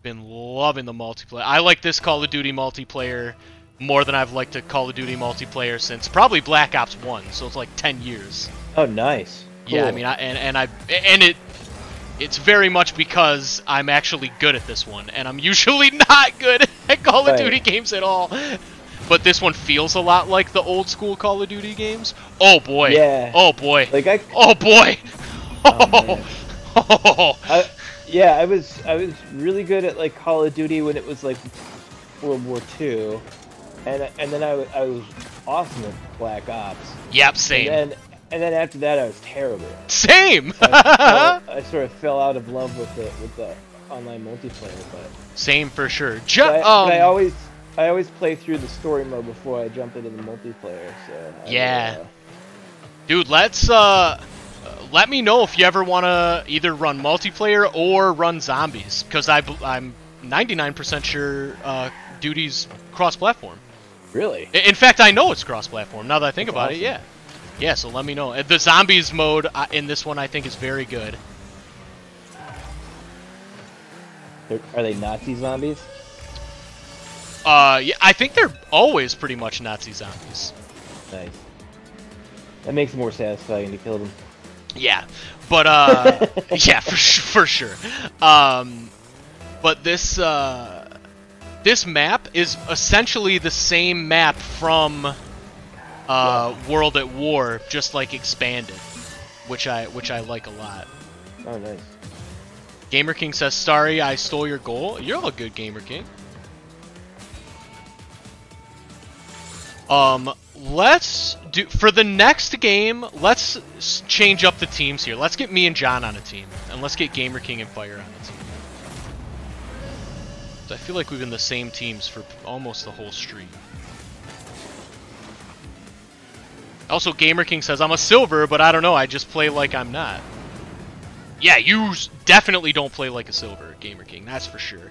been loving the multiplayer. I like this Call of Duty multiplayer more than I've liked a Call of Duty multiplayer since probably Black Ops 1, so it's like 10 years. Oh, nice. Yeah, I mean, I, and and I and it it's very much because I'm actually good at this one, and I'm usually not good at Call of Duty games at all. But this one feels a lot like the old school Call of Duty games. Oh boy. Yeah. Oh boy. like I, Oh boy. Oh, Oh, man. I, yeah, I was I was really good at like Call of Duty when it was like World War II, and and then I, I was awesome at Black Ops. Yep, same. And then and then after that I was terrible. Same. I, fell- I sort of fell out of love with it with the online multiplayer, but, same for sure. Ju- but, I, um, but I always I always play through the story mode before I jump into the multiplayer. So I, Yeah. uh, Dude, let's uh let me know if you ever want to either run multiplayer or run zombies because I I'm 99% sure uh, Duty's cross-platform. really. In fact, I know it's cross-platform now that I think That's about awesome. it. Yeah. Yeah, so let me know. Uh, The zombies mode uh, in this one I think is very good. They're, are they Nazi zombies? Uh, yeah, I think they're always pretty much Nazi zombies. Nice. That makes it more satisfying to kill them. Yeah, but uh, yeah, for for sure. Um, but this uh, this map is essentially the same map from uh, World at War, just like expanded, which I which I like a lot. Oh, nice. Gamer King says, "Sorry, I stole your goal." You're all good, Gamer King. Um, let's do for the next game. Let's change up the teams here. Let's get me and John on a team, and let's get Gamer King and Fire on a team. I feel like we've been the same teams for almost the whole stream. Also, Gamer King says, "I'm a silver, but I don't know. I just play like I'm not." Yeah, you definitely don't play like a silver, Gamer King. That's for sure.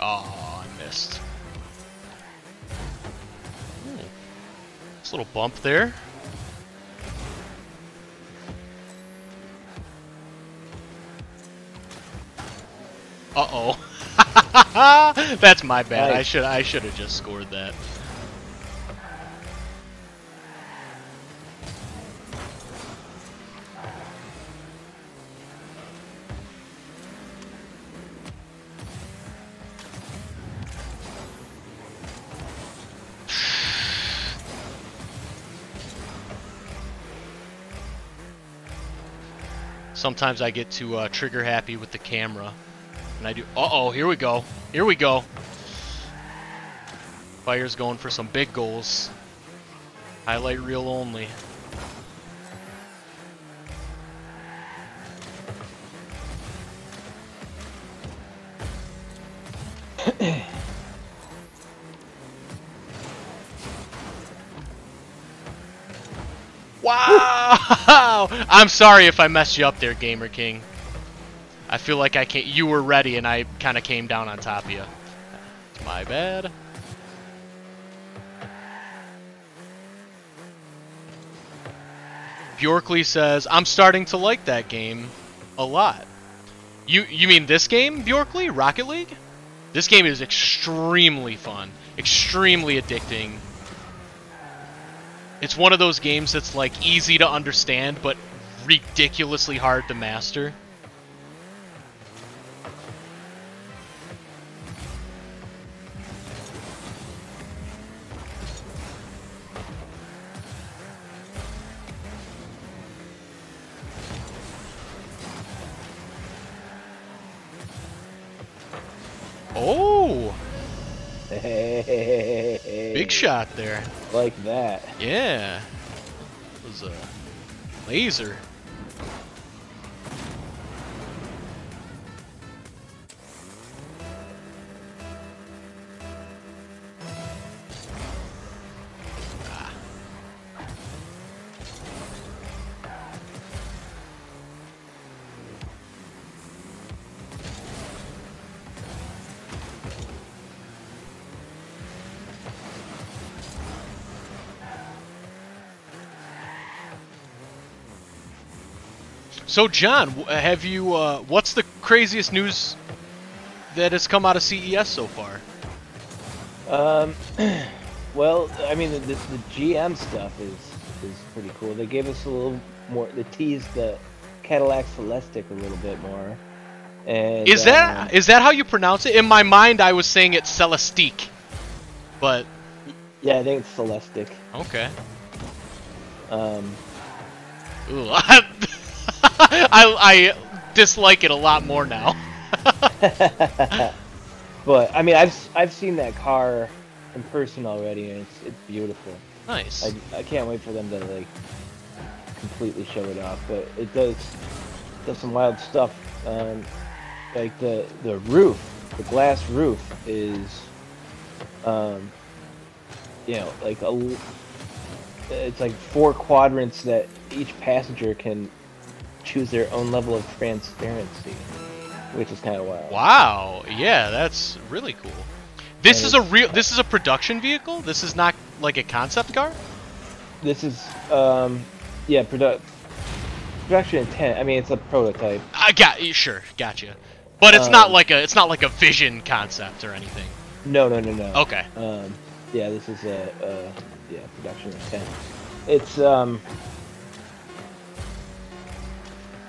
Oh, I missed. Little bump there. Uh oh. That's my bad. I should I should have just scored that. Sometimes I get too uh, trigger happy with the camera. And I do. Uh oh, here we go. Here we go. Fire's going for some big goals. Highlight reel only. Wow! I'm sorry if I messed you up there, Gamer King. I feel like I can't. You were ready, and I kind of came down on top of you. My bad. Bjorkley says, "I'm starting to like that game a lot." You you mean this game, Bjorkley? Rocket League? This game is extremely fun, extremely addicting. It's one of those games that's like easy to understand but ridiculously hard to master. Oh, big shot there. Like that. Yeah. It was a laser. So, John, have you? Uh, what's the craziest news that has come out of CES so far? Um, well, I mean, the, the, the GM stuff is is pretty cool. They gave us a little more. They teased the Cadillac Celestiq a little bit more. And Is that um, is that how you pronounce it? In my mind, I was saying it's Celestique, but yeah, I think it's Celestiq. okay. Um, Ooh, I, I dislike it a lot more now. but I mean, I've I've seen that car in person already, and it's it's beautiful. nice. I, I can't wait for them to like completely show it off. But it does does some wild stuff. Um, like the the roof, the glass roof is um, you know, like a, it's like four quadrants that each passenger can choose their own level of transparency, which is kind of wild. Wow. Yeah, that's really cool. This And is a real. This is a production vehicle. This is not like a concept car. This is, um, yeah, produ- production intent. I mean, it's a prototype. I got you. sure, gotcha. But it's not Um, like a. It's not like a vision concept or anything. No, no, no, no. Okay. Um, yeah, this is a, a yeah production intent. It's um,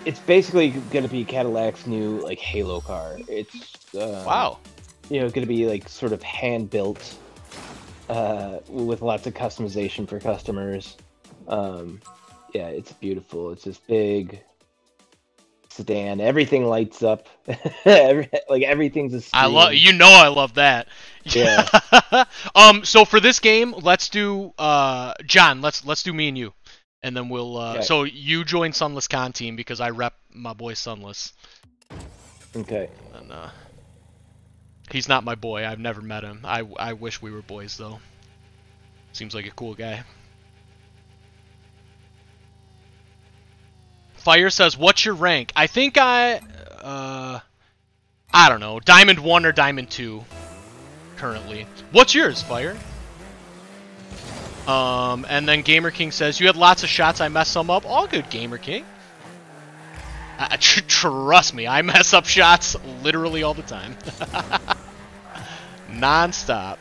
it's basically going to be Cadillac's new like Halo car. It's uh, Wow. You know, going to be like sort of hand built, uh, with lots of customization for customers. Um, yeah, it's beautiful. It's this big sedan. Everything lights up. Every, like everything's a I love. You know, I love that. Yeah. um. So for this game, let's do. Uh, John, let's let's do me and you, and then we'll. Uh, Okay. So you join SunlessKhan team because I rep my boy Sunless, Okay. and uh, he's not my boy. I've never met him. I I wish we were boys though. Seems like a cool guy. Fire says, "What's your rank?" I think I, uh, I don't know, Diamond One or Diamond Two, currently. What's yours, Fire? Um, and then Gamer King says, "You had lots of shots. I messed some up. All good, Gamer King. Uh, tr- trust me, I mess up shots literally all the time, non-stop."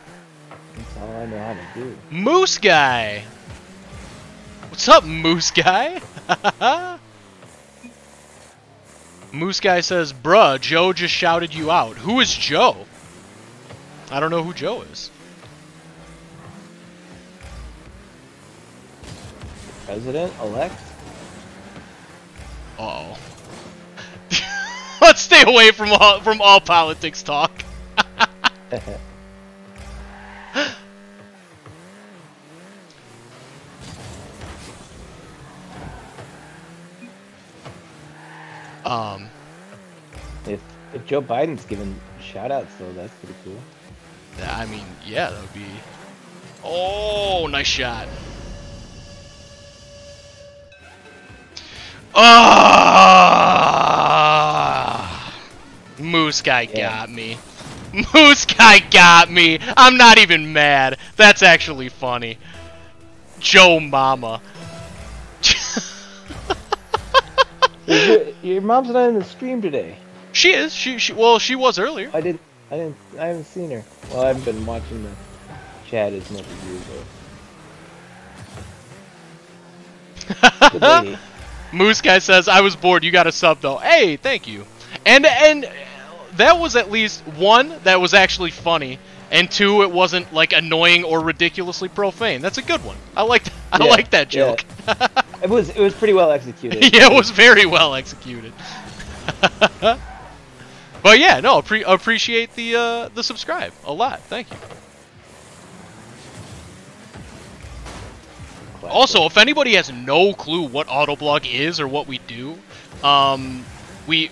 That's all I know how to do. Moose Guy! What's up, Moose Guy? Moose Guy says, Bruh, Joe just shouted you out. Who is Joe? I don't know who Joe is. President elect? Uh oh. Let's stay away from all from all politics talk. Um, if if Joe Biden's giving shout outs though, that's pretty cool. I mean, yeah, that would be. Oh, nice shot. Ah! Moose guy Yeah. got me. Moose guy got me. I'm not even mad. That's actually funny. Joe Mama. your, your mom's not in the stream today. she is. She, she. Well, she was earlier. I didn't. I didn't. I haven't seen her. Well, I haven't been watching the chat as much as usual. Good lady. Moose guy says, "I was bored. You got a sub though. Hey, thank you." And and that was at least one that was actually funny, and two, it wasn't like annoying or ridiculously profane. That's a good one. I liked, I Yeah, like that yeah. joke. It was. It was pretty well executed. yeah, it was very well executed. but yeah, no, appre- appreciate the uh, the subscribe a lot. Thank you. Classic. Also, if anybody has no clue what Autoblog is or what we do, um, we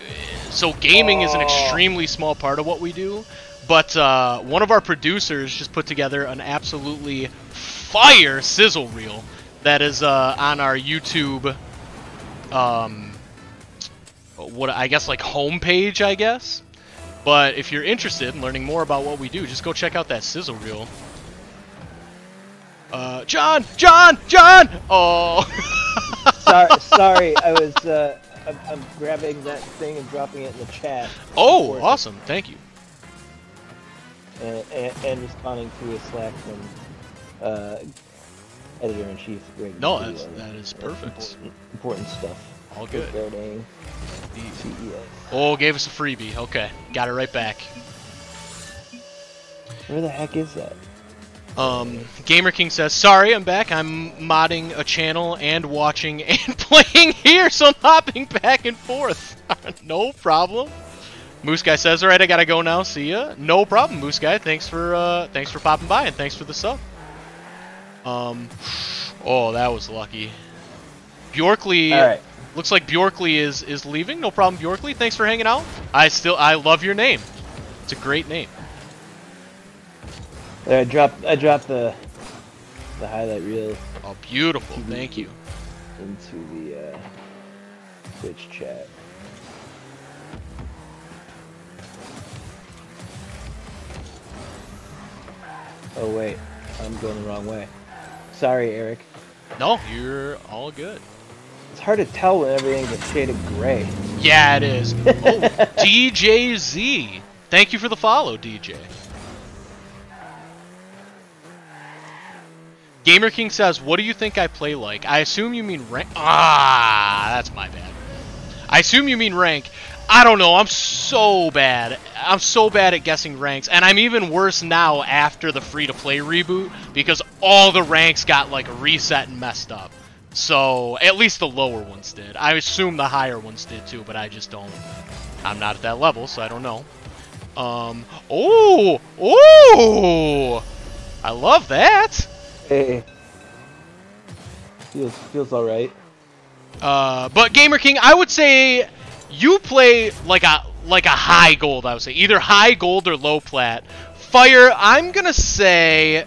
so gaming is an Oh. extremely small part of what we do. But uh, one of our producers just put together an absolutely fire sizzle reel that is uh, on our YouTube. Um, what I guess like homepage, I guess. But if you're interested in learning more about what we do, just go check out that sizzle reel. Uh, John, John, John. Oh. sorry, sorry. I was. Uh, I'm, I'm grabbing that thing and dropping it in the chat. Oh, awesome! Thank you. and, and, and responding to a Slack from uh, editor in chief. Greg No, that's- that is perfect. Important, important stuff. All good. CES. Oh, gave us a freebie. Okay, got it right back. Where the heck is that? Um, Gamer King says, "Sorry, I'm back. I'm modding a channel and watching and playing here, so I'm hopping back and forth. no problem." Moose Guy says, "All right, I gotta go now. See ya." No problem, Moose Guy. Thanks for uh, thanks for popping by and thanks for the sub. Um, oh, that was lucky. Bjorkley. Right. Looks like Bjorkley is is leaving. No problem, Bjorkley. Thanks for hanging out. I still I love your name. It's a great name. I dropped. I dropped the the highlight reel Oh, beautiful. Thank you. into the uh, Twitch chat. Oh wait, I'm going the wrong way. Sorry, Eric. No, you're all good. It's hard to tell when everything's a shade of gray. Yeah, it is. Oh, DJZ. Thank you for the follow, DJ. Gamer King says, "What do you think I play like?" I assume you mean rank. Ah, that's my bad. I assume you mean rank. I don't know. I'm so bad. I'm so bad at guessing ranks, and I'm even worse now after the free-to-play reboot because all the ranks got like reset and messed up. So at least the lower ones did. I assume the higher ones did too, but I just don't. I'm not at that level, so I don't know. Um. Oh. Oh. I love that. Hey. Feels feels all right. Uh, but Gamer King, I would say you play like a like a high gold. I would say either high gold or low plat. Fire, I'm gonna say.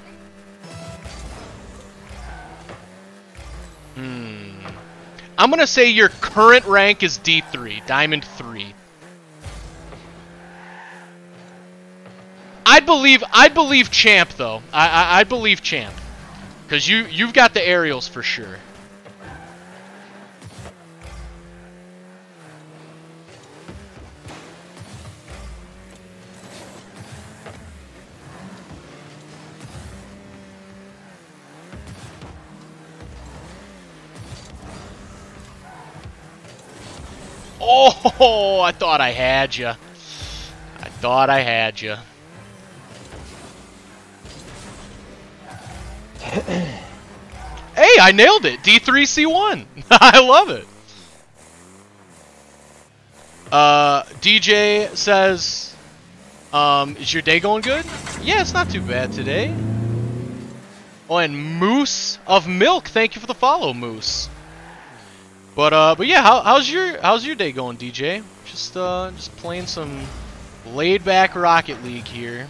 Hmm. I'm gonna say your current rank is D3, Diamond 3. I'd believe I'd believe Champ though. I, I I'd believe Champ, because you you've got the aerials for sure. Oh, I thought I had you. I thought I had you. hey, I nailed it. D3C1. I love it. Uh, DJ says, um, is your day going good? Yeah, it's not too bad today. Oh, and Moose of Milk, thank you for the follow, Moose. But uh, but yeah, how, how's your how's your day going, DJ? Just uh, just playing some laid back Rocket League here.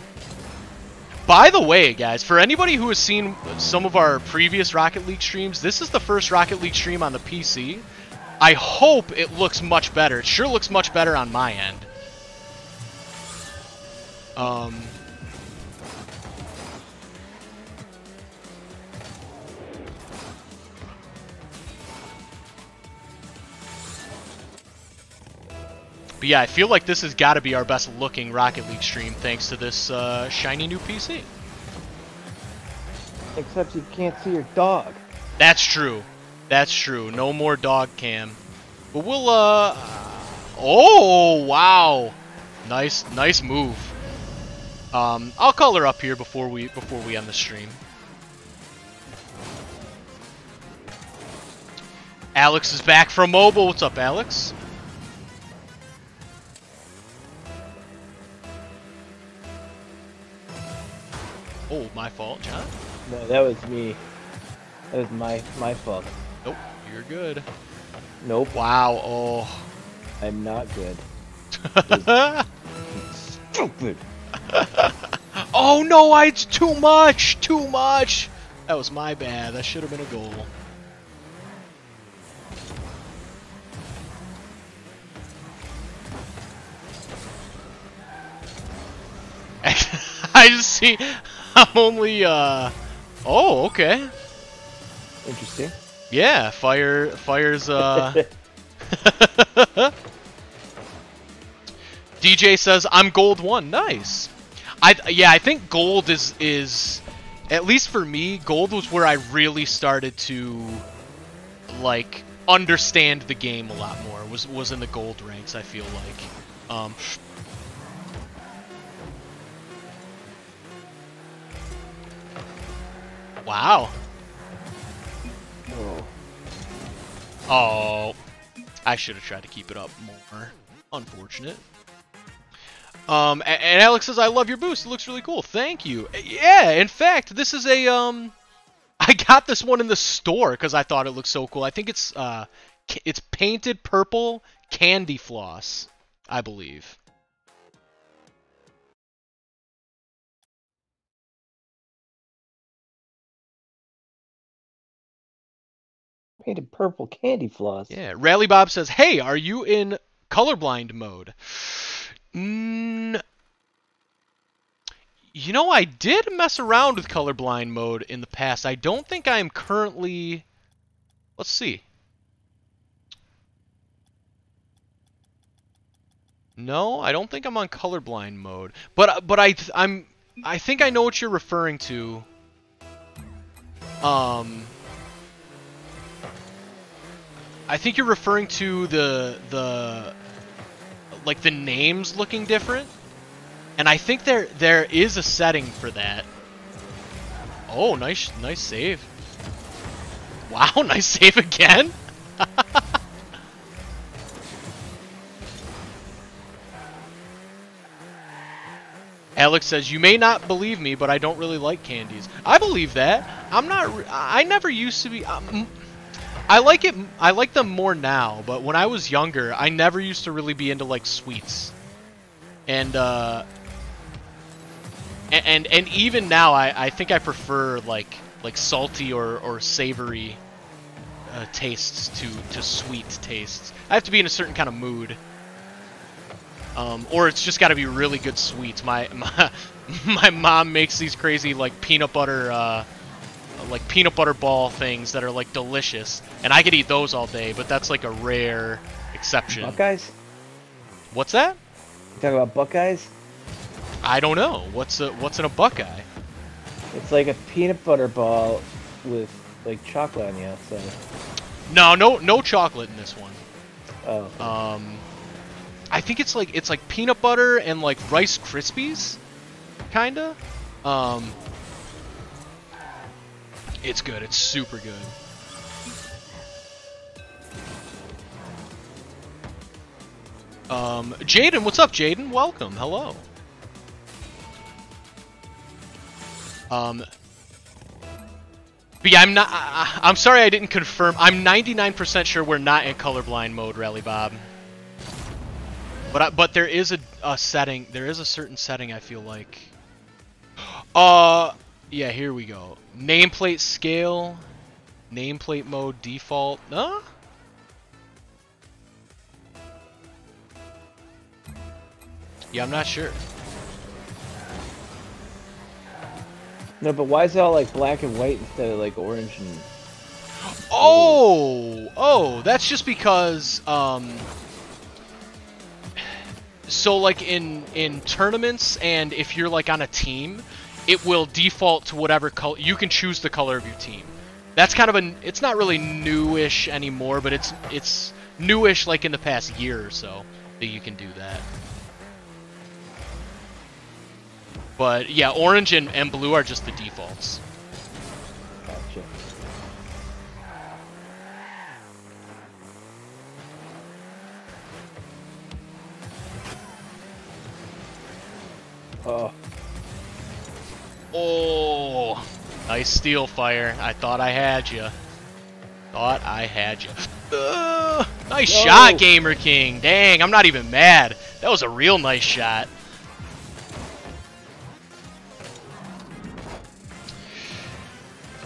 By the way, guys, for anybody who has seen some of our previous Rocket League streams, this is the first Rocket League stream on the PC. I hope it looks much better. It sure looks much better on my end. Um, But yeah, I feel like this has got to be our best looking Rocket League stream thanks to this uh, shiny new PC. Except you can't see your dog. That's true. That's true. No more dog cam. But we'll, uh... Oh, wow. Nice, nice move. Um, I'll call her up here before we before we end the stream. Alex is back from mobile. What's up, Alex? Oh, my fault, John. No, that was me. That was my my fault. Nope, you're good. Nope, Wow, oh. I'm not good. Stupid. oh no, I it's too much, too much. That was my bad. That should have been a goal. I just see. I'm only. uh... Oh, okay. Interesting. Yeah, fire. Fire's. uh... DJ says I'm gold one. Nice. I yeah, I think gold is is at least for me, gold was where I really started to like understand the game a lot more. Was was in the gold ranks, I feel like. Um Wow. Oh. Oh. I should have tried to keep it up more. Unfortunate. Um, and, and Alex says, I love your boost. It looks really cool. Thank you. Yeah, in fact, this is a, um, I got this one in the store because I thought it looked so cool. I think it's, uh, it's painted purple candy floss, I believe. Painted purple candy floss. Yeah. Rally Bob says, "Hey, are you in colorblind mode?" Mm, you know, I did mess around with colorblind mode in the past. I don't think I am currently. Let's see. No, I don't think I'm on colorblind mode. But but I I'm I think I know what you're referring to. Um I think you're referring to the the like the names looking different. And I think there there is a setting for that. Oh, nice nice save. Wow, nice save again. Alex says, "You may not believe me, but I don't really like candies." I believe that. I'm not. I never used to be. Um, I like it. I like them more now, but when I was younger, I never used to really be into like sweets, and uh, and and, even now, I I think I prefer like like salty or or savory uh, tastes to to sweet tastes. I have to be in a certain kind of mood. Um, or it's just got to be really good sweets. My, my my mom makes these crazy like peanut butter uh, like peanut butter ball things that are like delicious, and I could eat those all day. But that's like a rare exception. Buckeyes? What's that? You talking about Buckeyes? I don't know. What's a what's in a Buckeye? It's like a peanut butter ball with like chocolate on the outside. No, no, no chocolate in this one. Oh. Um, I think it's like it's like peanut butter and like Rice Krispies, kinda. Um, it's good. It's super good. Um, Jaden, what's up, Jaden? Welcome. Hello. Um, but yeah, I'm not. I, I'm sorry I didn't confirm. I'm 99% sure we're not in colorblind mode, Rally Bob. But I, but there is a, a setting. There is a certain setting I feel like. Uh, yeah. Here we go. Nameplate scale, nameplate mode default. Huh? Yeah, I'm not sure. No, but why is it all like black and white instead of like orange and? Oh, oh, that's just because um. So like in in tournaments and if you're like on a team, it will default to whatever color you can choose the color of your team. That's kind of a it's not really newish anymore, but it's it's newish like in the past year or so that you can do that. But yeah, orange and, and blue are just the defaults. Oh, Oh, nice steal fire. I thought I had you. Thought I had you. Uh, nice No. shot, Gamer King. Dang, I'm not even mad. That was a real nice shot.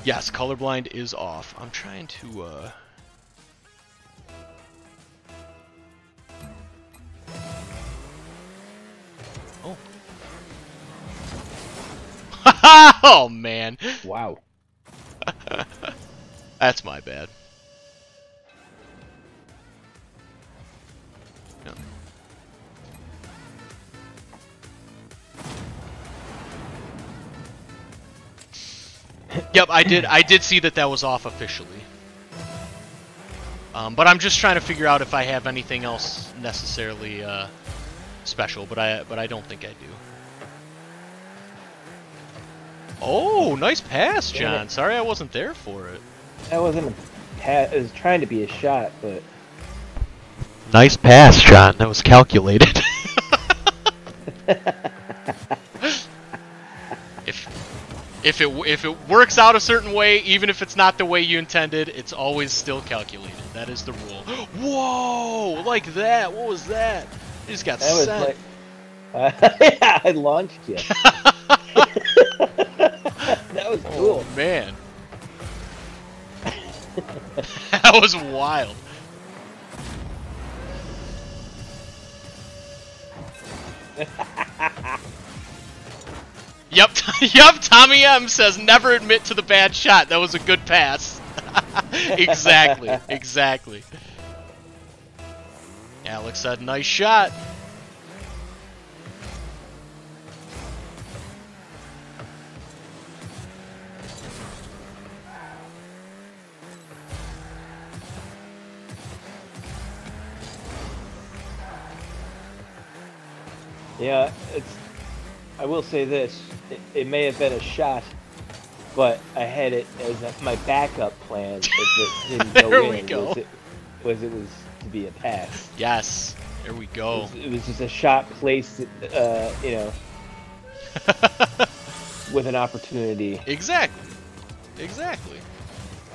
Yes, colorblind is off. I'm trying to, uh... oh, man. wow. That's my bad. No. Yep, I did. I did see that that was off officially. Um, but I'm just trying to figure out if I have anything else necessarily uh, special. But I, but I don't think I do. Oh, nice pass, John. Sorry I wasn't there for it. That wasn't a pat. It was trying to be a shot, but Nice pass, John. That was calculated. if if it if it works out a certain way, even if it's not the way you intended, it's always still calculated. That is the rule. Whoa! Like that. What was that? You just got that was sent. like. Uh, yeah, I launched you. that was cool. Oh man. that was wild. yep, yep. Tommy M says never admit to the bad shot. That was a good pass. exactly, exactly. Alex said, nice shot. Yeah, it's. I will say this: it, it may have been a shot, but I had it as a, my backup plan if it didn't go There in. we go. Was it, was it was to be a pass. Yes, there we It go. was, it was just a shot placed, uh, you know, with an opportunity. exactly, exactly.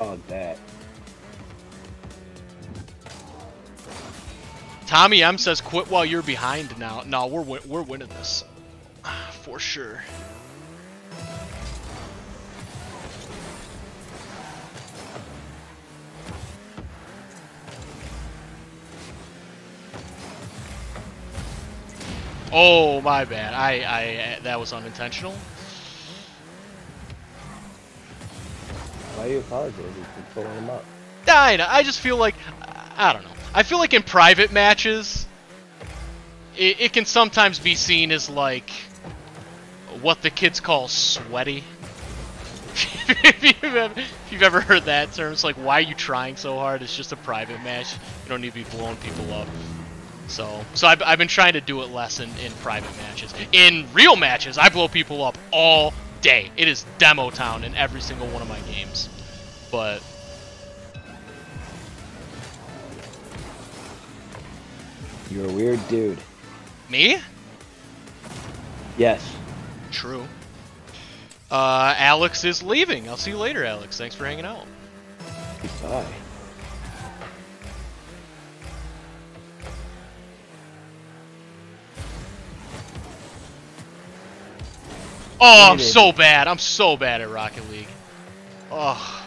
Oh, that. Tommy M says, "Quit while you're behind." Now, no, we're win- we're winning this for sure. Oh my bad. I I that was unintentional. Why are you apologizing for pulling him up? I. I just feel like I don't know. I feel like in private matches, it, it can sometimes be seen as like what the kids call sweaty. if, you've ever, if you've ever heard that term, it's like why are you trying so hard? It's just a private match. You don't need to be blowing people up. So, so I've, I've been trying to do it less in, in private matches. In real matches, I blow people up all day. It is demo town in every single one of my games. But You're a weird dude. me? Yes. True. Uh, Alex is leaving. I'll see you later, Alex. Thanks for hanging out. Goodbye. Oh, I'm so bad. I'm so bad at Rocket League. Oh.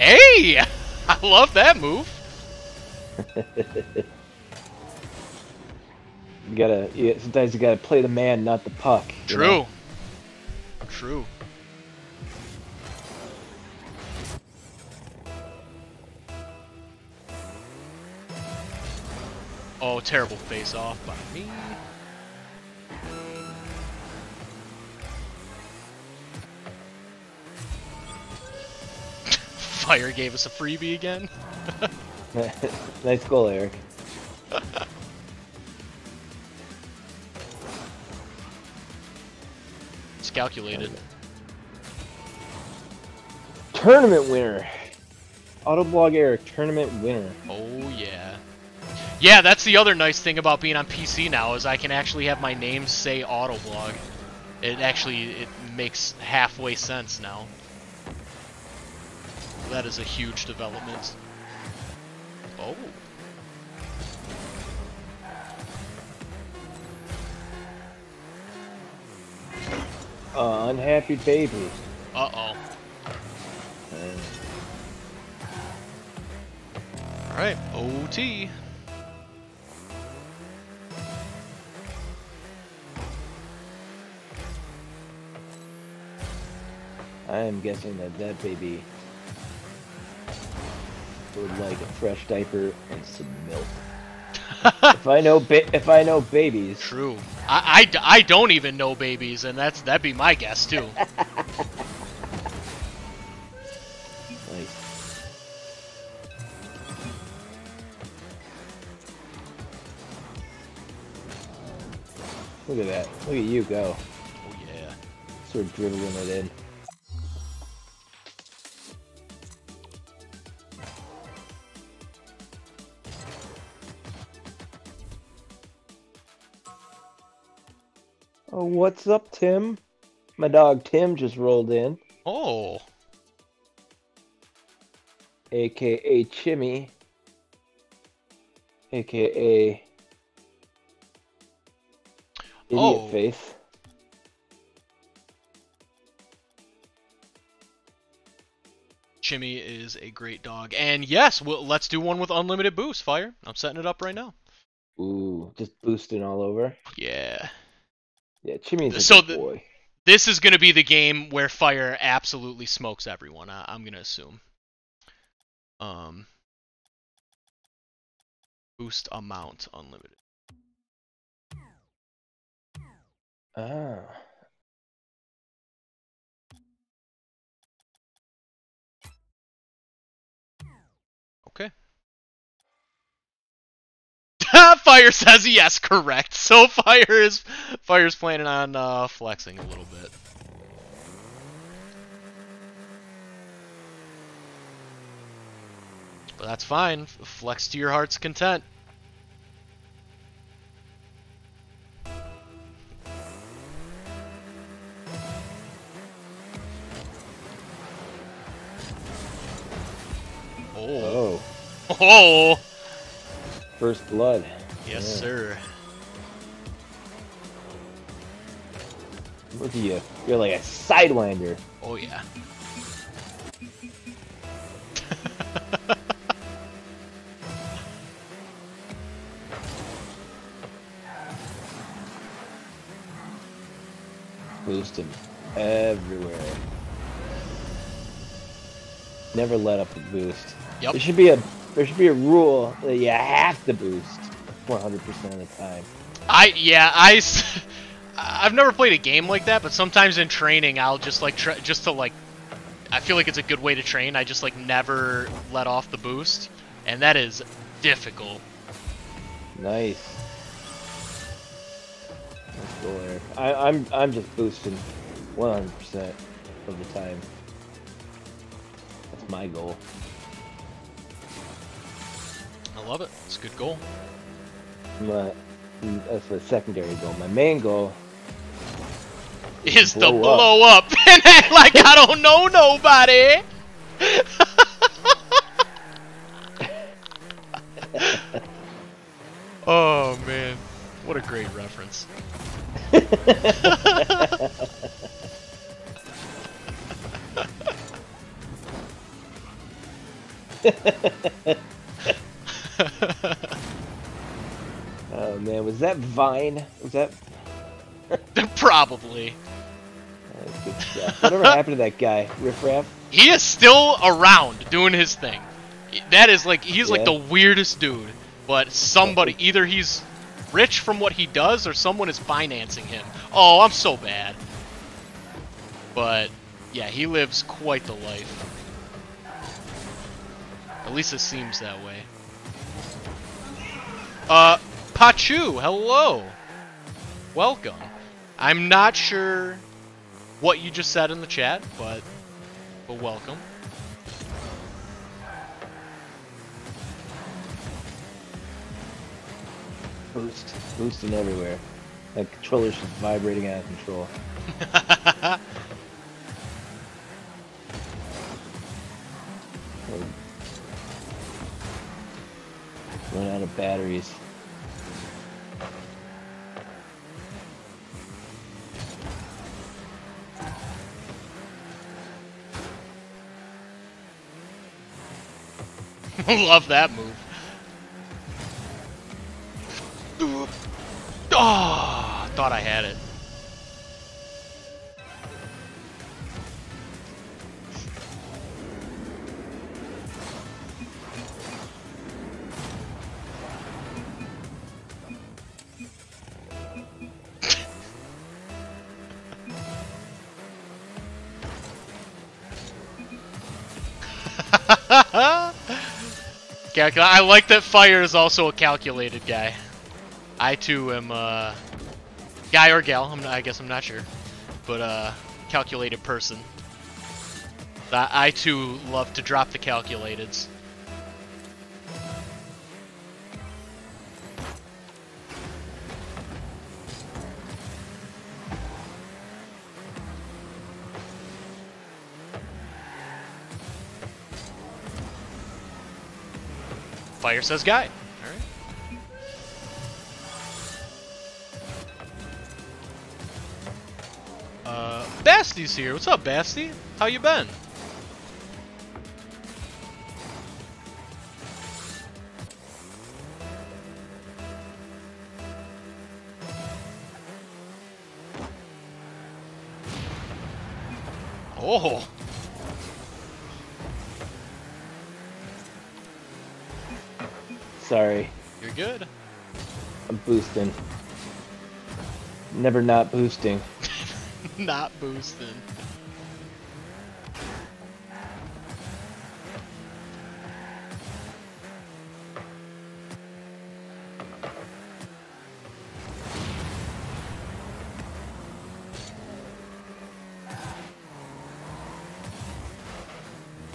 Hey! I love that move. You gotta. You, sometimes you gotta play the man, not the puck. True. know? True. Oh, terrible face off by me. Fire gave us a freebie again. nice goal, Eric. It's calculated. Tournament winner. Autoblog Eric, tournament winner. Oh yeah. Yeah, that's the other nice thing about being on PC now is I can actually have my name say Autoblog. It actually it makes halfway sense now. That is a huge development. Oh. Uh, unhappy baby. Uh-oh. Alright, OT. I am guessing that that baby would like a fresh diaper and some milk. if I know ba- if I know babies, True. I I don't even know babies, and that's that'd be my guess too. like Look at that. Look at you go. oh yeah. Sort of dribbling it in. Oh, what's up, Tim? My dog Tim just rolled in, Oh, aka Chimmy, aka Idiot Oh. Face. Chimmy is a great dog. And yes, we'll, let's do one with unlimited boost, Fire. I'm setting it up right now. Ooh, just boosting all over. Yeah. Yeah, Chimmy's a So the- boy. This is going to be the game where Fire absolutely smokes everyone. I, I'm going to assume. Um. Boost amount unlimited. Ah. Fire says yes, correct. So Fire is Fire's planning on uh, flexing a little bit. But that's fine. Flex to your heart's content. Oh. Oh, Oh. First blood. Yes, Yeah. sir. Look at you. Uh, you're like a sidewinder. Oh yeah. Boosting everywhere. Never let up a boost. Yep. There should be a there should be a rule that you have to boost 100% of the time. I yeah I. I've never played a game like that, but sometimes in training I'll just like try just to like. I feel like it's a good way to train. I just like never let off the boost, and that is difficult. Nice. There. I, I'm I'm just boosting 100% of the time. That's my goal. I love it. It's a good goal. My, that's the secondary goal. My main goal Is to Blow up. blow up and act like I don't know nobody. oh man, what a great reference. Oh man, was that Vine? Was that Probably. good stuff? Whatever happened to that guy, Riff Raff? He is still around doing his thing. That is like he's like the weirdest dude. But somebody either he's rich from what he does or someone is financing him. Oh, I'm so bad. But yeah, he lives quite the life. At least it seems that way. Uh Pachu, hello. Welcome. I'm not sure what you just said in the chat, but but welcome. Boost, boosting everywhere. That controller's just vibrating out of control. Run out of batteries. Love that move. Oh, thought I had it. Calcul- I like that Fire is also a calculated guy. I too am uh, guy or gal. Not, I guess I'm not sure, but uh, calculated person. I, I too love to drop the calculateds. Fire says guy. Alright. Uh, Basty's here. What's up, Basty? How you been? Never not boosting. Not boosting.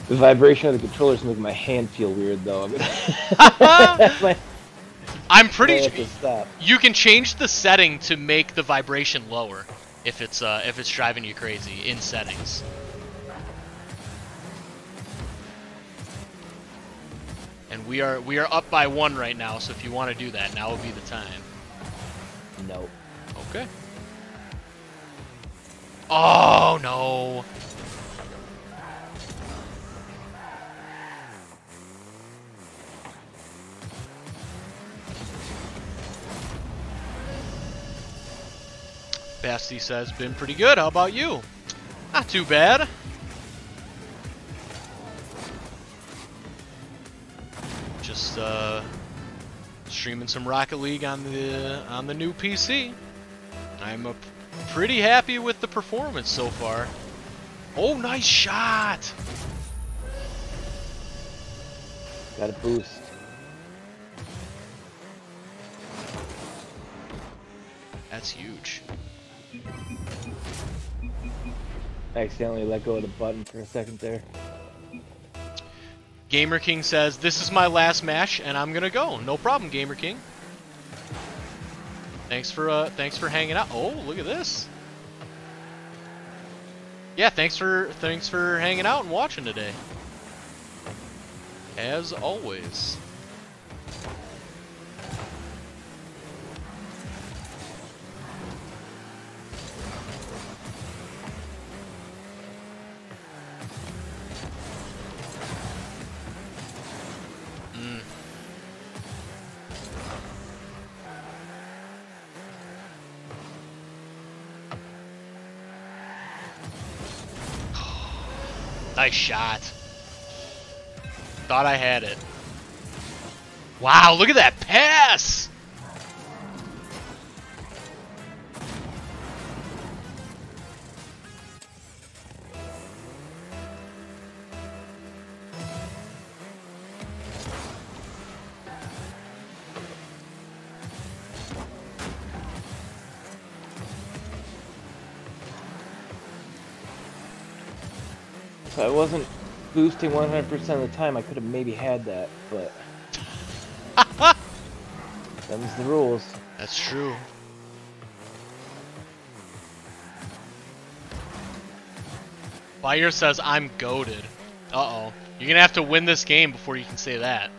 The vibration of the controllers make my hand feel weird though. My- I'm pretty sure you can change the setting to make the vibration lower if it's uh if it's driving you crazy in settings. And we are we are up by one right now, so if you want to do that, now would be the time. No. Okay. Oh no. Basti says, been pretty good. How about you? Not too bad. Just uh streaming some Rocket League on the on the new PC. I'm pretty happy with the performance so far. Oh, nice shot! Got a boost. That's huge. Accidentally let go of the button for a second there. Gamer King says, "This is my last match, and I'm gonna go. No problem, Gamer King. Thanks for uh, thanks for hanging out. Oh, look at this. Yeah, thanks for thanks for hanging out and watching today. As always. Nice shot. Thought I had it. Wow, look at that pass! Wasn't boosting 100% of the time, I could have maybe had that, but them's the rules. That's true. Fire says I'm goaded. Uh oh. You're gonna have to win this game before you can say that.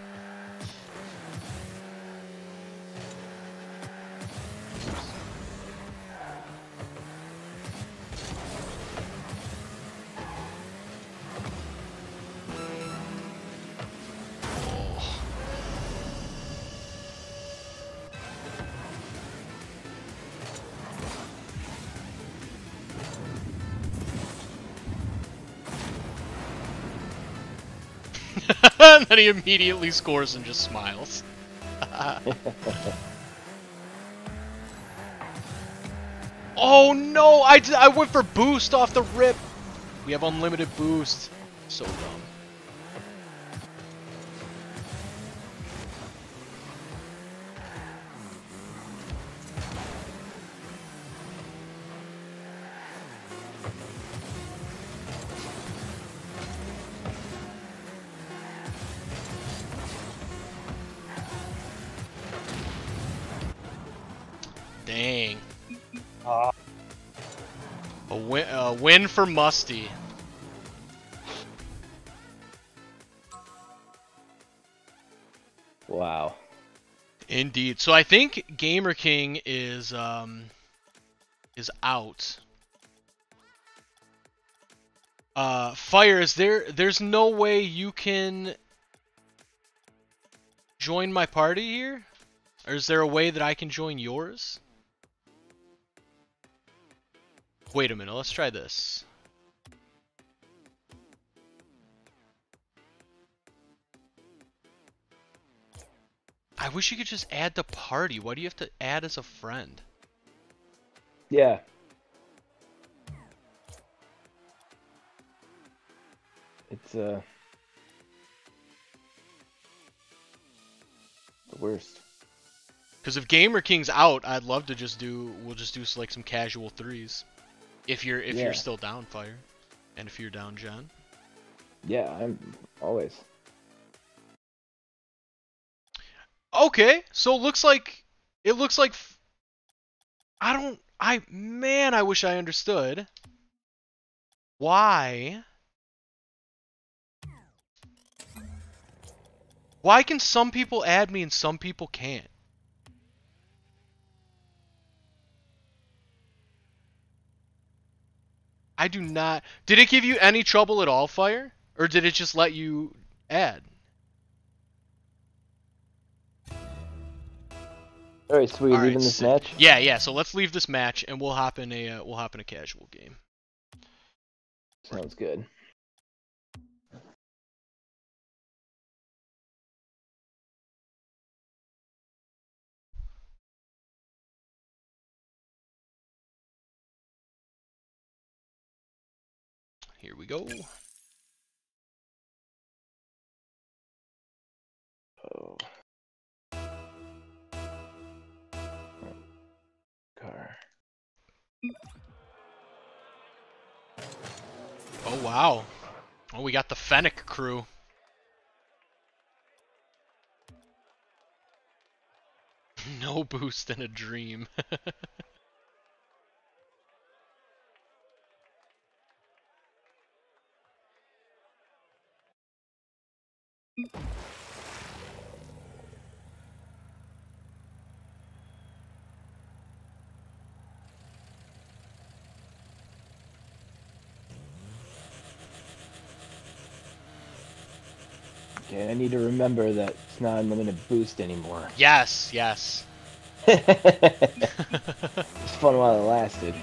He immediately scores and just smiles. oh no! I, I went for boost off the rip! We have unlimited boost. So dumb. For Musty. Wow. Indeed. So I think Gamer King is um is out. Uh Fire, is there there's no way you can join my party here? Or is there a way that I can join yours? Wait a minute, let's try this. I wish you could just add to party. Why do you have to add as a friend? Yeah. It's uh the worst. Because if Gamer King's out, I'd love to just do. We'll just do like some casual threes. If you're if Yeah. you're still down, fire, and if you're down, John. Yeah, I'm always. Okay, so it looks like it looks like I don't I man, I wish I understood why Why can some people add me and some people can't? I do not Did it give you any trouble at all, Fire? Or did it just let you add? All right, so we All right, leaving this sick. match. Yeah, yeah. So let's leave this match and we'll hop in a uh, we'll hop in a casual game. Sounds good. Here we go. Oh. Oh wow. Oh, we got the Fennec crew. no boost in a dream. Mm. Okay, I need to remember that it's not unlimited boost anymore. yes, yes. it's fun while it lasted.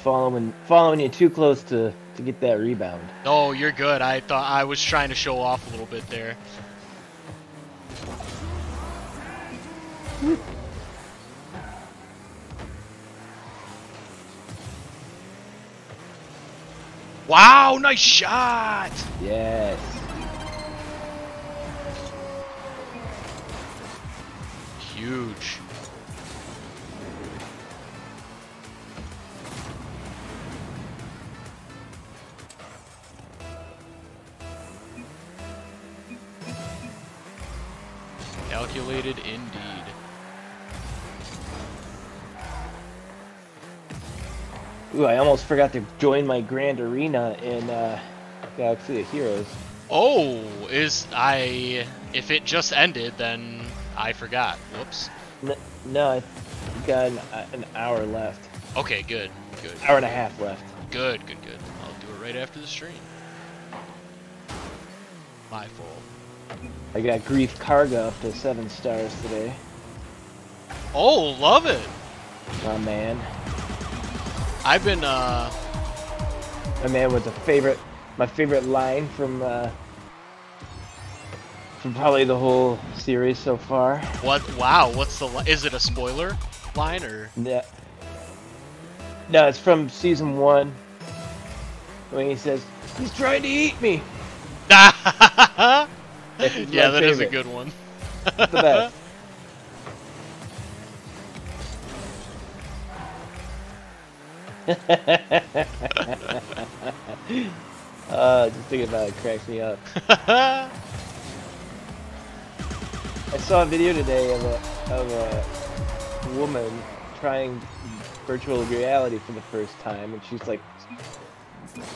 Following following you too close to to get that rebound. no, you're good. I thought I was trying to show off a little bit there. Wow, nice shot. Yes. Huge. Calculated indeed. Ooh, I almost forgot to join my grand arena in uh, Galaxy of Heroes. Oh, is I if it just ended then I forgot. Whoops. N- no, I got an, uh, an hour left. Okay, good. Good. Hour and a half left. Good, good, good. I'll do it right after the stream. My fault. I got Greef Karga up to seven stars today. Oh, love it. My man. I've been uh My man with a favorite, my favorite line from uh, from probably the whole series so far. what wow, what's the li- is it a spoiler line or Yeah. No, it's from season one. When he says, "He's trying to eat me." Yeah, that my is a good one. the best. uh, just thinking about it cracks me up. I saw a video today of a of a woman trying virtual reality for the first time, and she's like,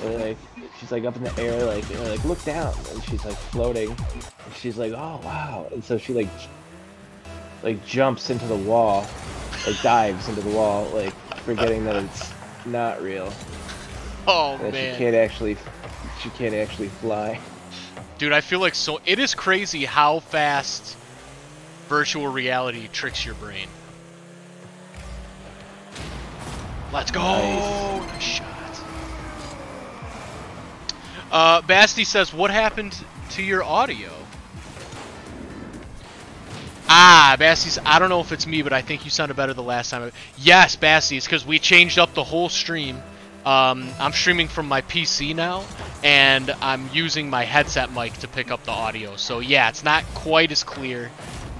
like she's like up in the air, like know, like look down, and she's like floating. And she's like, oh wow, and so she like like jumps into the wall, like dives into the wall, like forgetting that it's not real. Oh That man. she can't actually she can't actually fly. Dude, I feel like so. It is crazy how fast virtual reality tricks your brain. Let's go! Nice. Uh, Basti says, "What happened to your audio?" Ah, Basti's. I don't know if it's me, but I think you sounded better the last time. Yes, Basti, it's because we changed up the whole stream. Um, I'm streaming from my PC now, and I'm using my headset mic to pick up the audio. So yeah, it's not quite as clear.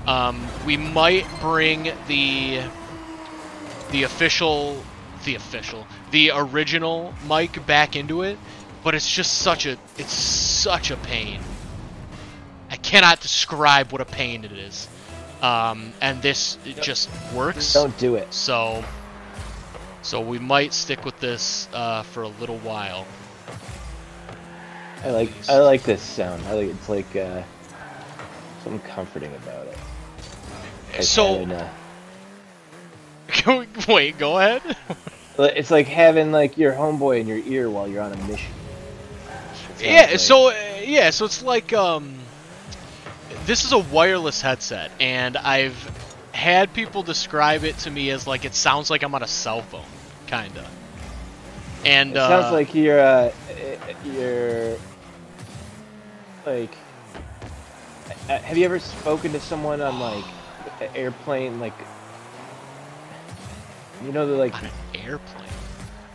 Um, we might bring the the official, the official, the original mic back into it, but it's just such a it's such a pain. I cannot describe what a pain it is. Um, and this it just works. Don't do it. So, so we might stick with this uh, for a little while. I like I like this sound. I like it's like uh, something comforting about it. Like So- having, uh, Wait, go ahead. it's like having like your homeboy in your ear while you're on a mission. That's what yeah. like. So uh, yeah. So it's like um, this is a wireless headset, and I've had people describe it to me as like it sounds like I'm on a cell phone, kinda. And it uh, sounds like you're uh, you're like. uh, Have you ever spoken to someone on like an airplane, like you know the like on an airplane.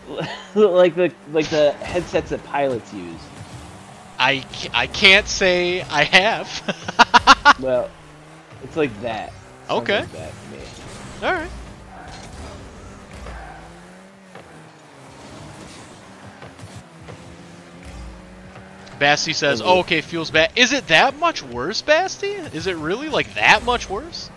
like the like the headsets that pilots use? I I can't say I have. Well, it's like that. Okay. Like that. All right. Basti says, "Oh, okay, feels bad. Is it that much worse, Basti? Is it really like that much worse?"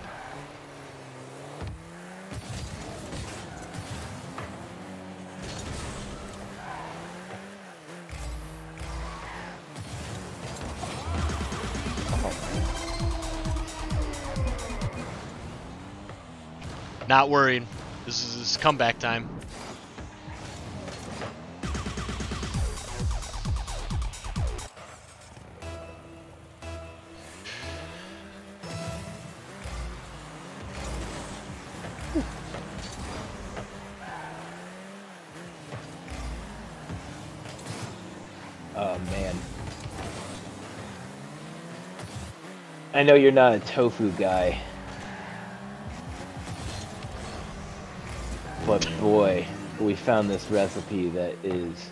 Not worried. This is, comeback time. Oh man. I know you're not a tofu guy. But boy, we found this recipe that is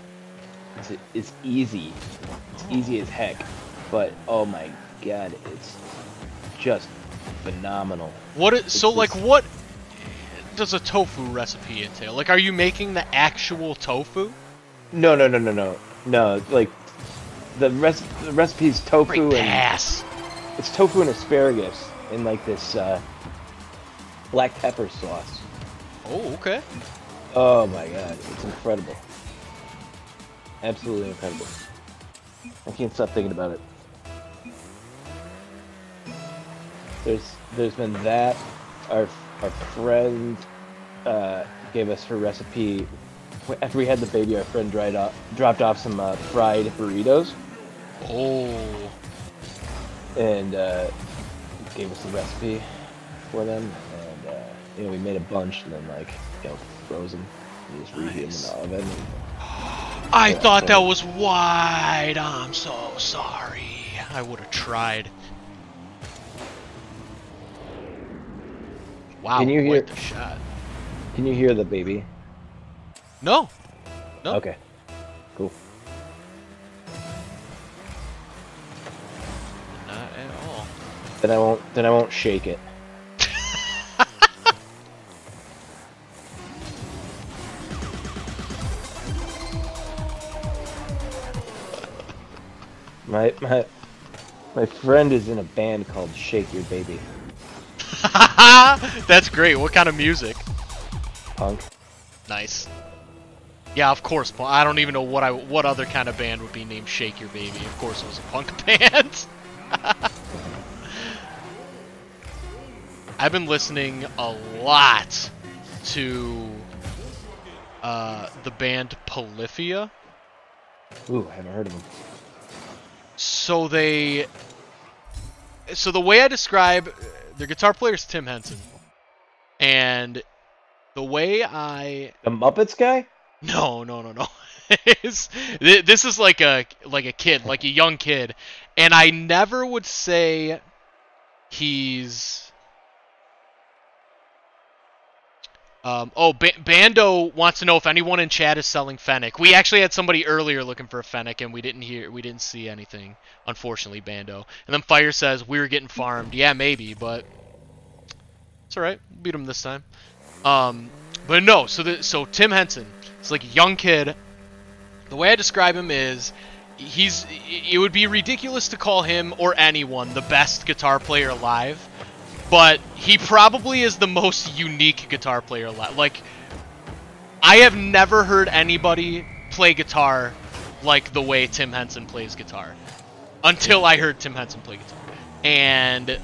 it's, it's easy. It's easy as heck. But oh my god, it's just phenomenal. What? Is, so like, this- what does a tofu recipe entail? Like, are you making the actual tofu? No, no, no, no, no. No, like the rest the recipe's tofu and. It's tofu and asparagus in like this uh, black pepper sauce. Oh, okay. Oh my god, it's incredible. Absolutely incredible. I can't stop thinking about it. There's there's been that. Our our friend uh, gave us her recipe after we had the baby. Our friend dried off, dropped off some uh, fried burritos Oh, and uh, gave us the recipe for them. And you know, we made a bunch and then like you know froze them. and just reheat Nice. them in the oven. I Yeah, thought that was wide. I'm so sorry. I would have tried. Wow, Can you hear- the shot. Can you hear the baby? No, No. Okay. Cool. not at all. Then I won't. Then I won't shake it. My my my friend is in a band called Shake Your Baby. That's great. What kind of music? Punk. Nice. Yeah, of course. I don't even know what I what other kind of band would be named Shake Your Baby. Of course, it was a punk band. I've been listening a lot to uh, the band Polyphia. Ooh, I haven't heard of them. So they, so the way I describe uh, their guitar player is Tim Henson, and the way I The Muppets guy? no no no no. This is like a like a kid like a young kid, and I never would say he's Um, oh, ba- Bando wants to know if anyone in chat is selling Fennec. We actually had somebody earlier looking for a Fennec, and we didn't hear, we didn't see anything. Unfortunately, Bando. And then Fire says we were getting farmed. Yeah, maybe, but it's all right. Beat him this time. Um, but no. So the, so Tim Henson is like a young kid. The way I describe him is he's. It would be ridiculous to call him or anyone the best guitar player alive but he probably is the most unique guitar player. Like, I have never heard anybody play guitar like the way Tim Henson plays guitar until I heard Tim Henson play guitar. And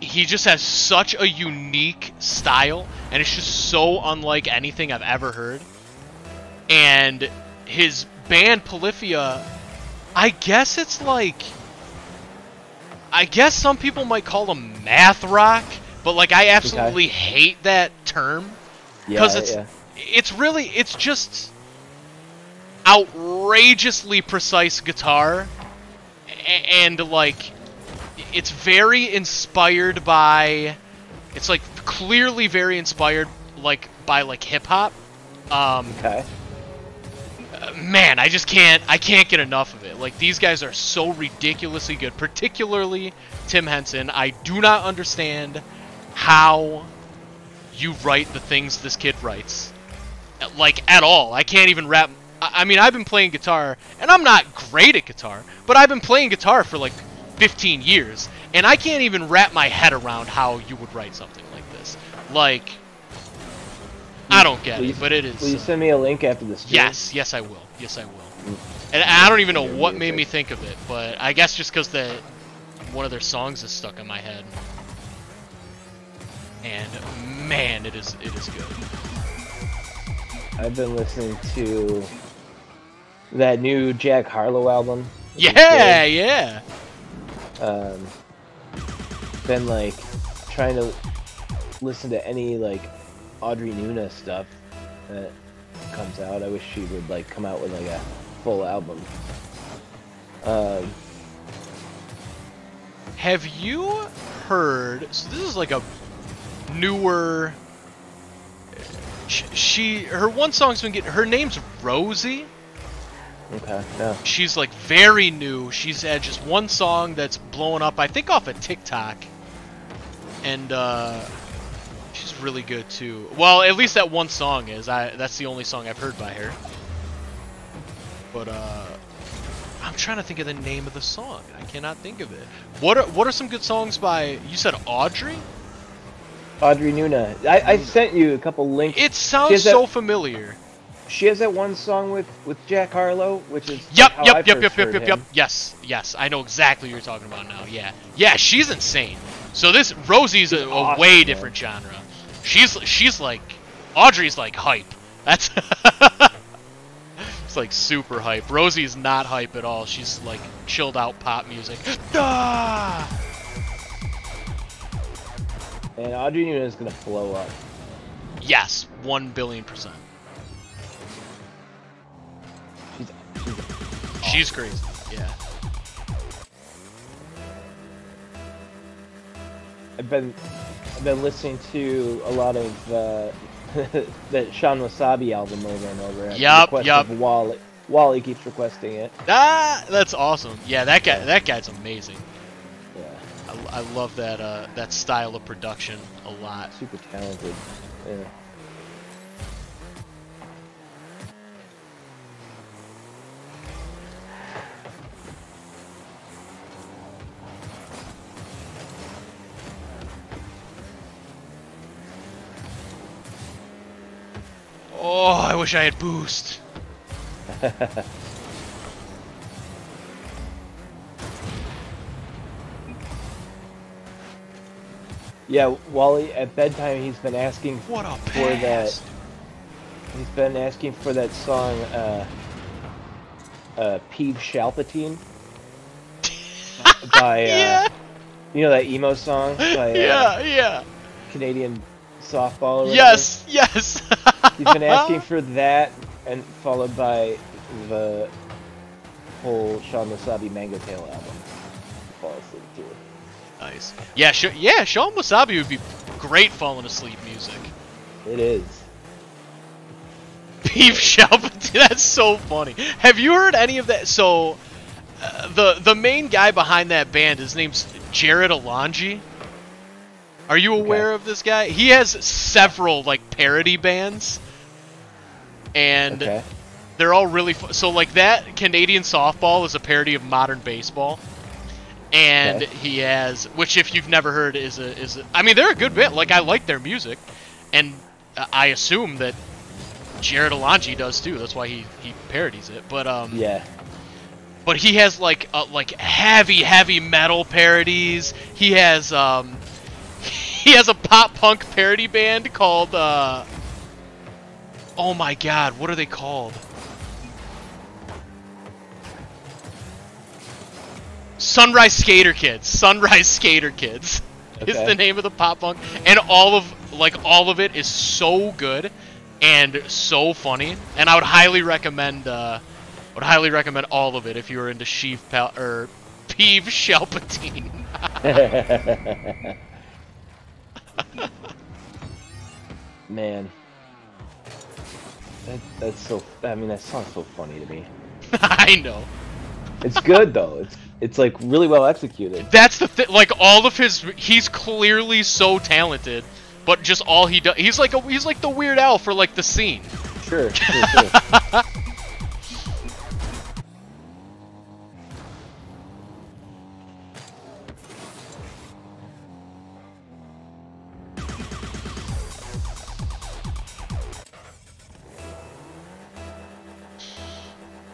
he just has such a unique style, and it's just so unlike anything I've ever heard. And his band, Polyphia, I guess it's like. I guess some people might call them math rock, but like I absolutely hate that term Yeah, because it's yeah. it's really it's just outrageously precise guitar and like it's very inspired by it's like clearly very inspired like by like hip hop um Okay. Man, I just can't I can't get enough of it. Like these guys are so ridiculously good, particularly Tim Henson. I do not understand how you write the things this kid writes. Like at all. I can't even wrap I mean, I've been playing guitar and I'm not great at guitar, but I've been playing guitar for like 15 years and I can't even wrap my head around how you would write something like this. Like I don't get you- it, but it is Will you uh, send me a link after this? Yes, yes, I will. Yes, I will. And I don't even know what made me think of it, but I guess just because the one of their songs is stuck in my head. And man, it is it is good. I've been listening to that new Jack Harlow album. Yeah, yeah. Um, been like trying to listen to any like Audrey Nuna stuff that comes out. I wish she would like come out with like a full album. Um, Have you heard? So this is like a newer. She her one song's been getting. Her name's Rosie. okay, no. she's like very new. She's had just one song that's blowing up, I think, off of TikTok, and uh, really good too. Well, at least that one song is. I that's the only song I've heard by her. But uh, I'm trying to think of the name of the song. I cannot think of it. What are what are some good songs by? You said Audrey. Audrey Nuna. I, I sent you a couple links. It sounds has that- so familiar. She has that one song with with Jack Harlow, which is Yep, how I yep, yep, yep, yep, yep, yep. Yes, yes, I know exactly what you're talking about now. Yeah, yeah, she's insane. So this Rosie's a, a awesome, way man. different genre. She's she's like Audrey's like hype. That's it's like super hype. Rosie's not hype at all. She's like chilled out pop music. Ah! And Audrey Nuna is gonna blow up. Yes, one billion percent. She's she's She's crazy. Yeah. I've been I've been listening to a lot of uh, that Sean Wasabi album over and over. Yup, yup. Wally. Wally keeps requesting it. Ah, that's awesome. Yeah, that guy that guy's amazing. Yeah, I, I love that uh, that style of production a lot. super talented. Yeah. Oh, I wish I had boost. yeah, Wally. At bedtime, he's been asking for that. He's been asking for that song, uh, uh, Peeve Shalpatine. by, uh, yeah, you know that emo song by uh, yeah, yeah. Canadian softball. Whatever? Yes, yes. He's been asking for that, and followed by the whole Sean Wasabi Mango Tail album. Fall asleep to. Nice. Yeah, sh- yeah. Sean Wasabi would be great falling asleep music. It is. Peep Shalpatine. That's so funny. Have you heard any of that? So, uh, the the main guy behind that band, his name's Jarrod Alonge. Are you aware of this guy? He has several like parody bands, and Okay. they're all really so like that Canadian softball is a parody of modern baseball. And Okay. he has, which if you've never heard, is a is a, I mean they're a good bit. Like I like their music, and I assume that Jarrod Alonge does too. That's why he he parodies it. But um, Yeah. but he has like uh, like heavy heavy metal parodies. He has um he has a pop punk parody band called uh Oh my god, what are they called? Sunrise Skater Kids. Sunrise Skater Kids is the name of the pop punk and all of like all of it is so good and so funny and I would highly recommend uh would highly recommend all of it if you were into Sheev Pal or Peeve Shalpatine. Man. That, that's so. I mean, that sounds so funny to me. I know. It's good though. It's it's like really well executed. That's the thing. Like all of his, he's clearly so talented, but just all he does, he's like a, he's like the Weird Al for like the scene. Sure, sure, sure.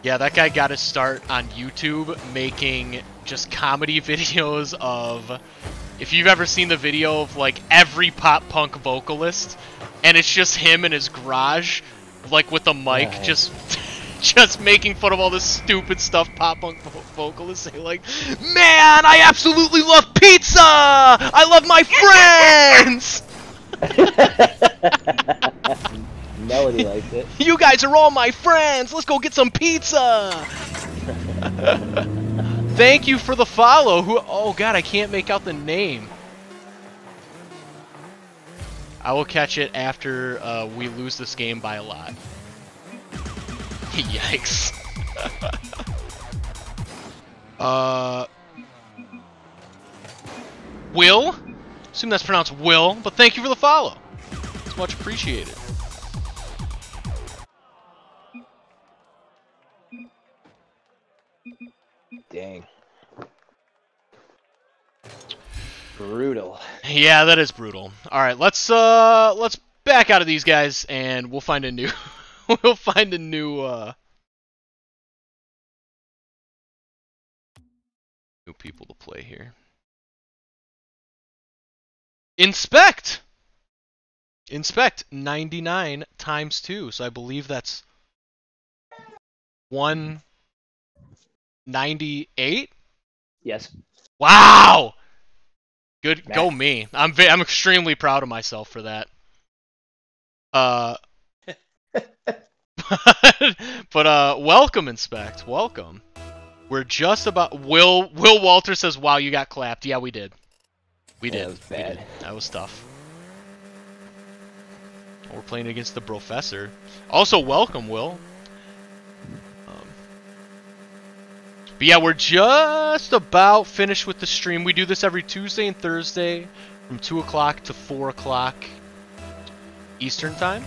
Yeah, that guy got his start on YouTube making just comedy videos of. If you've ever seen the video of like every pop punk vocalist, and it's just him in his garage, like with a mic, Yeah. just just making fun of all this stupid stuff pop punk vo- vocalists say, like, "Man, I absolutely love pizza! I love my friends! Melody likes it. You guys are all my friends! Let's go get some pizza!" Thank you for the follow. Who? Oh God, I can't make out the name. I will catch it after uh, we lose this game by a lot. Yikes. uh. Will? Assume that's pronounced Will, but thank you for the follow. It's much appreciated. Dang. Brutal. Yeah, that is brutal. All right, let's uh let's back out of these guys and we'll find a new we'll find a new uh new people to play here. Inspect. Inspect 99 times 2. So I believe that's 198. Yes. Wow! Good, go me. I'm ve- I'm extremely proud of myself for that. Uh, but uh, welcome, inspect. Welcome. We're just about. Will Will Walter says, "Wow, you got clapped." Yeah, we did. We Yeah, did. that was bad. did. That was tough. We're playing against the professor. Also, welcome, Will. Um, but yeah, we're just about finished with the stream. We do this every Tuesday and Thursday from 2 o'clock to 4 o'clock Eastern Time.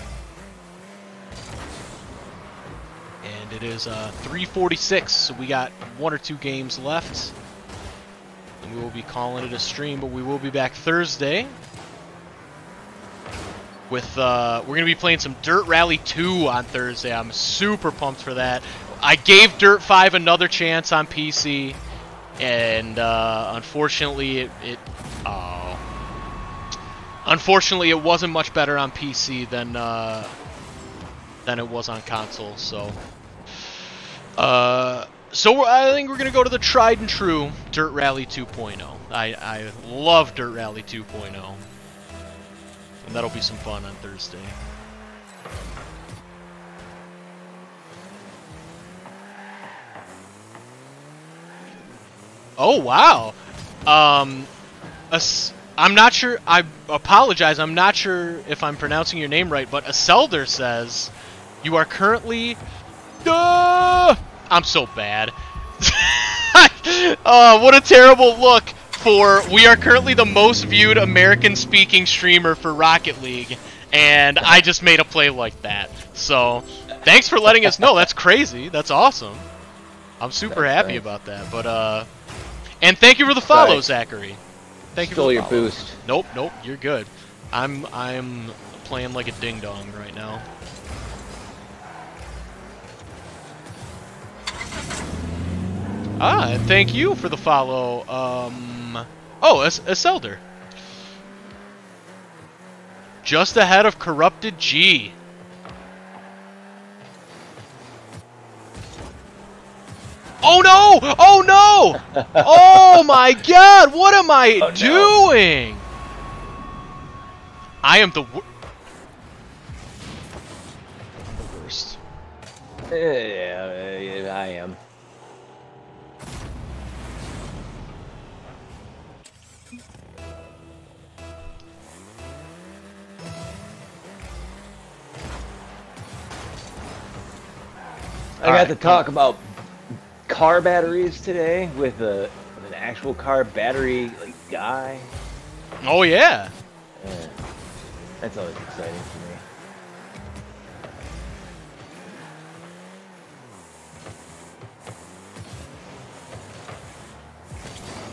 And it is uh, 346, so we got one or two games left. And we will be calling it a stream, but we will be back Thursday. with uh, we're gonna be playing some Dirt Rally 2 on Thursday. I'm super pumped for that. I gave Dirt 5 another chance on PC, and uh, unfortunately it, it oh, unfortunately it wasn't much better on PC than uh, than it was on console. So. Uh, so I think we're gonna go to the tried and true Dirt Rally 2.0. I I love Dirt Rally 2.0, and that'll be some fun on Thursday. Oh wow, um, I'm not sure. I apologize. I'm not sure if I'm pronouncing your name right, but Aselder says you are currently. Uh, I'm so bad. oh, what a terrible look for we are currently the most viewed American speaking streamer for Rocket League and I just made a play like that. So, thanks for letting us know. That's crazy. That's awesome. I'm super That's happy about that. But uh and thank you for the follow. Zachary. Thank Stole you for your boost. Nope, nope, you're good. I'm I'm playing like a ding dong right now. Ah, and thank you for the follow. Um, oh, a, a Selder. Just ahead of Corrupted G. Oh no! Oh no! oh my god! What am I oh, doing? No. I am the, wor the worst. Yeah, I am. I got right, to talk cool. about car batteries today with a with an actual car battery like guy. Oh yeah. yeah. That's always exciting for me.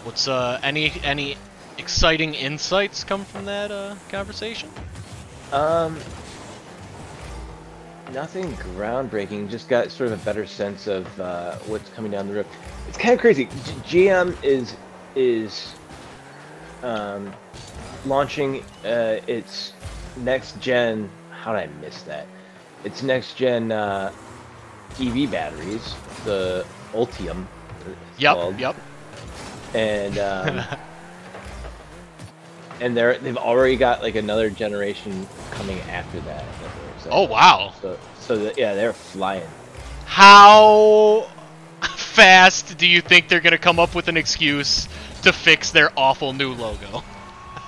What's uh any any exciting insights come from that uh conversation? Um nothing groundbreaking. Just got sort of a better sense of uh, what's coming down the road. It's kind of crazy. G GM is is um, launching uh, its next gen. How did I miss that? Its next gen uh, EV batteries, the Ultium. Yep. Called. Yep. And um, and they're they've already got like another generation coming after that. Oh wow! So, so the, yeah, they're flying. How fast do you think they're gonna come up with an excuse to fix their awful new logo?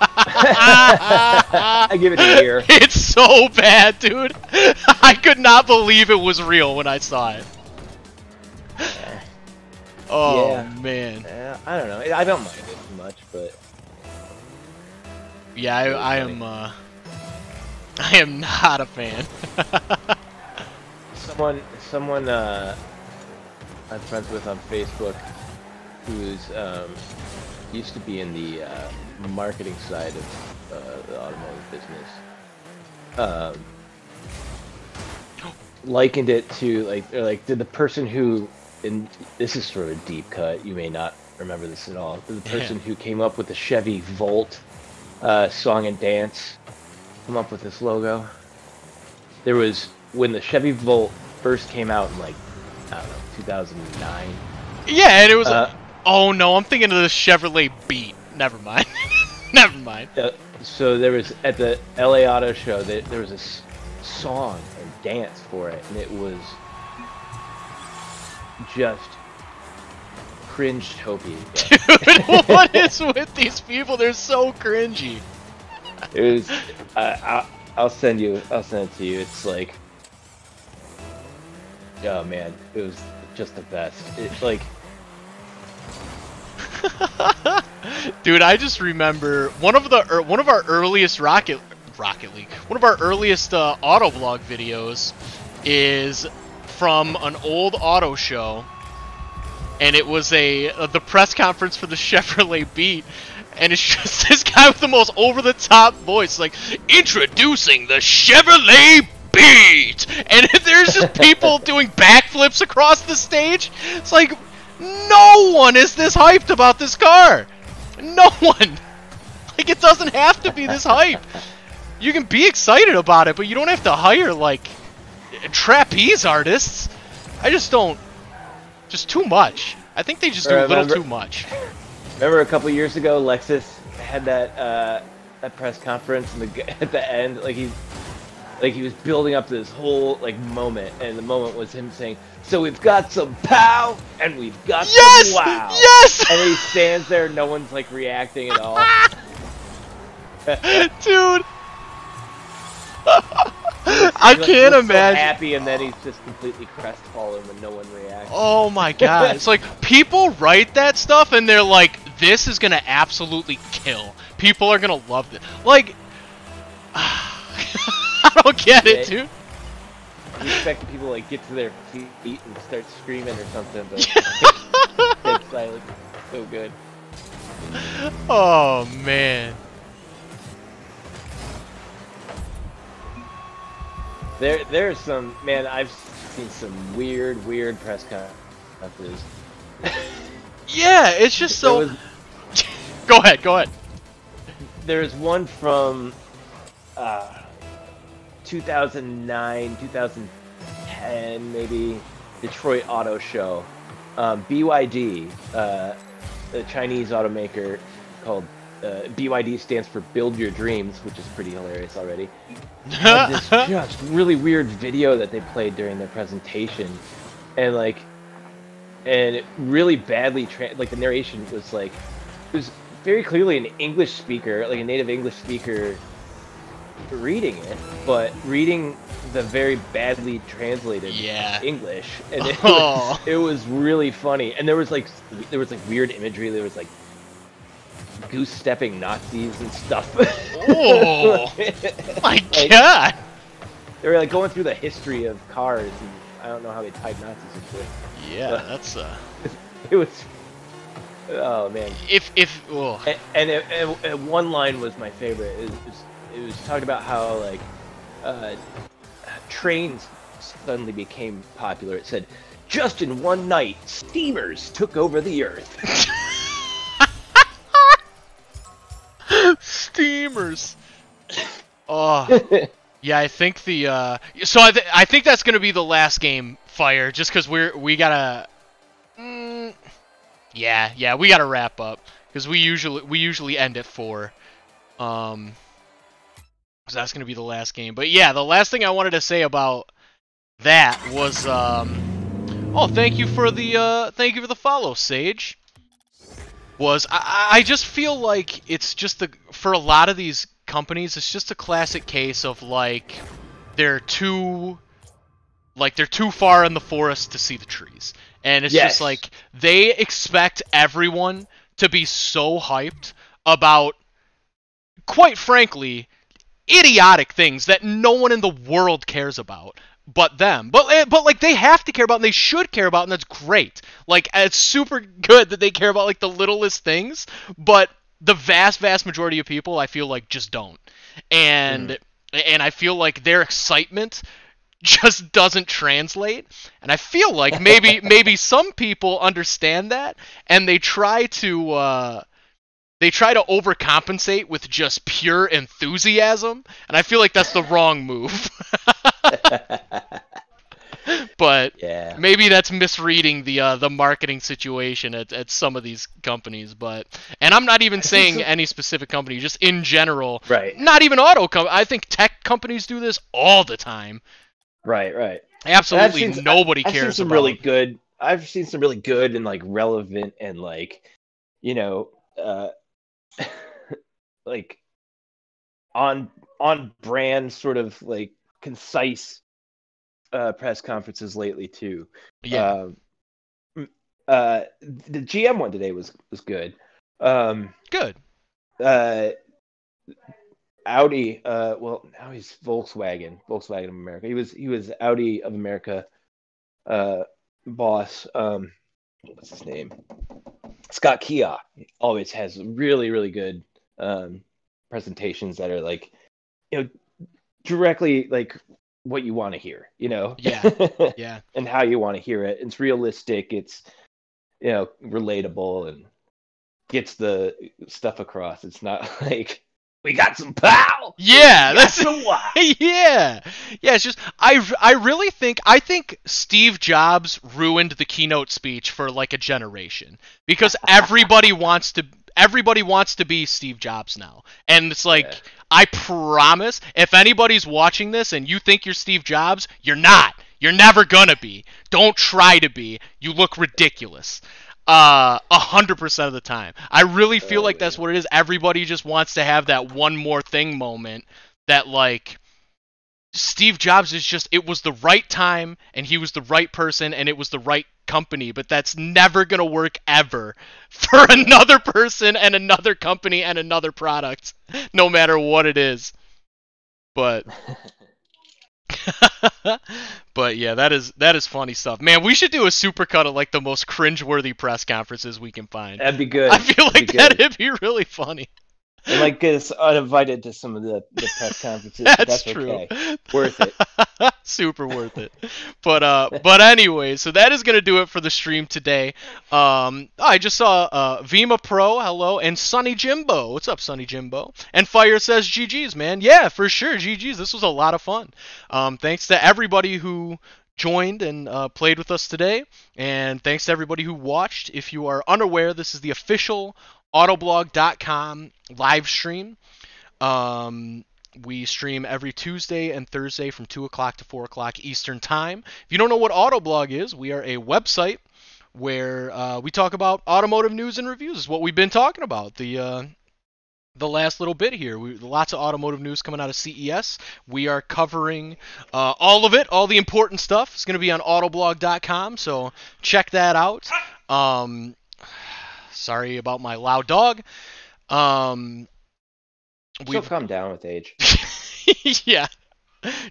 I give it a year. It's so bad, dude. I could not believe it was real when I saw it. Oh yeah. man. Yeah, I don't know. I don't mind it much, but yeah, I, I am. Uh, I am not a fan. someone, someone uh, I'm friends with on Facebook, who's um, used to be in the uh, marketing side of uh, the automotive business. Um, likened it to like, like did the person who, and this is sort of a deep cut. You may not remember this at all. The person yeah. who came up with the Chevy Volt uh, song and dance come up with this logo. There was when the Chevy Volt first came out in like I don't know 2009. Yeah, and it was. Uh, oh no, I'm thinking of the Chevrolet Beat. Never mind. Never mind. Uh, so there was at the LA Auto Show. There, there was a song and dance for it, and it was just cringe topia. Dude, what is with these people? They're so cringy it was. I, I'll send you. I'll send it to you. It's like, oh man, it was just the best. It's like. Dude, I just remember one of the er, one of our earliest Rocket Rocket League, one of our earliest uh, Autoblog videos is from an old auto show, and it was a uh, the press conference for the Chevrolet Beat, and it's just this guy with the most over-the-top voice, like introducing the Chevrolet Beat, and there's just people doing backflips across the stage. It's like no one is this hyped about this car. No one. Like it doesn't have to be this hype. You can be excited about it, but you don't have to hire like trapeze artists. I just don't. Just too much. I think they just do a little too much. Remember a couple years ago, Lexus had that uh, that press conference, and the at the end, like he, like he was building up this whole like moment, and the moment was him saying, "So we've got some pow, and we've got Yes! some wow." Yes! And he stands there, no one's like reacting at all. Dude. I like, can't looks so imagine. happy, and then he's just completely crestfallen when no one reacts. Oh my god. It's like people write that stuff and they're like, this is gonna absolutely kill. People are gonna love this. Like, I don't get it, dude. You expect people to, like get to their feet and start screaming or something, but dead silent. So good. Oh man. There, there's some man. I've seen some weird, weird press conferences. Yeah, it's just so. was, go ahead, go ahead. there's one from uh, 2009, 2010, maybe Detroit Auto Show. Um, BYD, uh, a Chinese automaker called uh, BYD stands for Build Your Dreams, which is pretty hilarious already. this just really weird video that they played during their presentation, and like, and it really badly tra- like the narration was like, it was very clearly an English speaker, like a native English speaker, reading it, but reading the very badly translated Yeah. English, and it, Oh. was, it was really funny. And there was like there was like weird imagery. There was like goose stepping Nazis and stuff. Oh. My Like, god. they were like going through the history of cars, and I don't know how they tied Nazis into it. Yeah, that's uh. It was, oh man. If if oh. And, and, it, and, and one line was my favorite. It was, it was talking about how like uh, trains suddenly became popular. It said, "Just in one night, steamers took over the earth." Steamers. Oh. Yeah, I think the uh so I th- I think that's going to be the last game fire just cuz we're we got to mm, Yeah, yeah, we got to wrap up cuz we usually we usually end at 4. Um so that's to be the last game. But yeah, the last thing I wanted to say about that was um Oh, thank you for the uh thank you for the follow, Sage was I, I just feel like it's just the for a lot of these companies it's just a classic case of like they're too like they're too far in the forest to see the trees and it's Yes. just like they expect everyone to be so hyped about quite frankly idiotic things that no one in the world cares about but them. But eh, but like they have to care about and they should care about and that's great. Like it's super good that they care about like the littlest things, but the vast vast majority of people I feel like just don't. And and I feel like their excitement just doesn't translate. And i feel like maybe maybe some people understand that and they try to uh they try to overcompensate with just pure enthusiasm. And i feel like that's the wrong move. But yeah. maybe that's misreading the uh, the marketing situation at, at some of these companies. But and i'm not even saying any specific company just in general. Right. not even auto com- i think tech companies do this all the time Right. Right. absolutely I've seen- nobody I've cares seen some about really good. I've seen some really good and like relevant and like, you know, uh, like on on brand sort of like concise uh, press conferences lately too. yeah Um, m- uh, the GM one today was was good. Um, good uh, Audi. Uh, well, now he's Volkswagen. Volkswagen of America. He was he was Audi of America. Uh, boss. Um, what's his name? Scott Keogh always has really really good um, presentations that are like you know directly like what you want to hear you know Yeah. Yeah. and how you want to hear it it's realistic it's you know relatable and gets the stuff across it's not like we got some pow Yeah, that's some wow yeah, yeah. It's just I I really think I think Steve Jobs ruined the keynote speech for like a generation because everybody wants to everybody wants to be Steve Jobs now, and it's like Yeah. I promise if anybody's watching this and you think you're Steve Jobs, you're not. You're never gonna be. Don't try to be. You look ridiculous. Uh, a hundred percent of the time. I really feel Oh, like that's what it is. Everybody just wants to have that one more thing moment that like Steve Jobs is just it was the right time and he was the right person and it was the right company, but that's never going to work ever for another person and another company and another product, no matter what it is. But but yeah, that is that is funny stuff. Man, we should do a supercut of like the most cringeworthy press conferences we can find. that'd be good I feel That'd like that'd be really funny. And like get uninvited to some of the, the press conferences That's, that's, true. okay worth it Super worth it. But uh but anyway, so that is gonna do it for the stream today. Um I just saw uh Vima Pro, hello, and Sunny Jimbo. What's up, Sunny Jimbo? And Fire says GG's, man. Yeah, for sure, GG's. This was a lot of fun. Um thanks to everybody who joined and uh, played with us today. And thanks to everybody who watched. If you are unaware, this is the official autoblog.com live stream. Um, we stream every Tuesday and Thursday from 2 o'clock to 4 o'clock Eastern Time. If you don't know what Autoblog is, we are a website where uh, we talk about automotive news and reviews. Is what we've been talking about the uh, the last little bit here. We, lots of automotive news coming out of CES. We are covering uh, all of it, all the important stuff. It's going to be on Autoblog.com, so check that out. Um, sorry about my loud dog. Um, she'll come down with age yeah.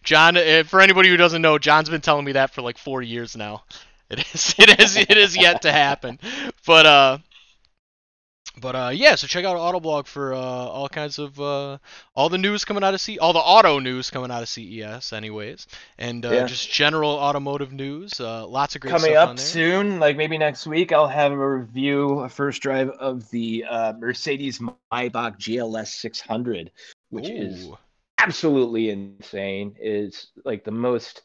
John, uh, for anybody who doesn't know, John's been telling me that for like four years now. It is, it is, it is yet to happen. But uh, but uh, yeah. So check out Autoblog for uh, all kinds of uh, all the news coming out of C, all the auto news coming out of CES, anyways, and uh, Yeah. just general automotive news. Uh, lots of great coming stuff on up soon like maybe next week i'll have a review a first drive of the uh, mercedes maybach gls 600 which is absolutely insane is like the most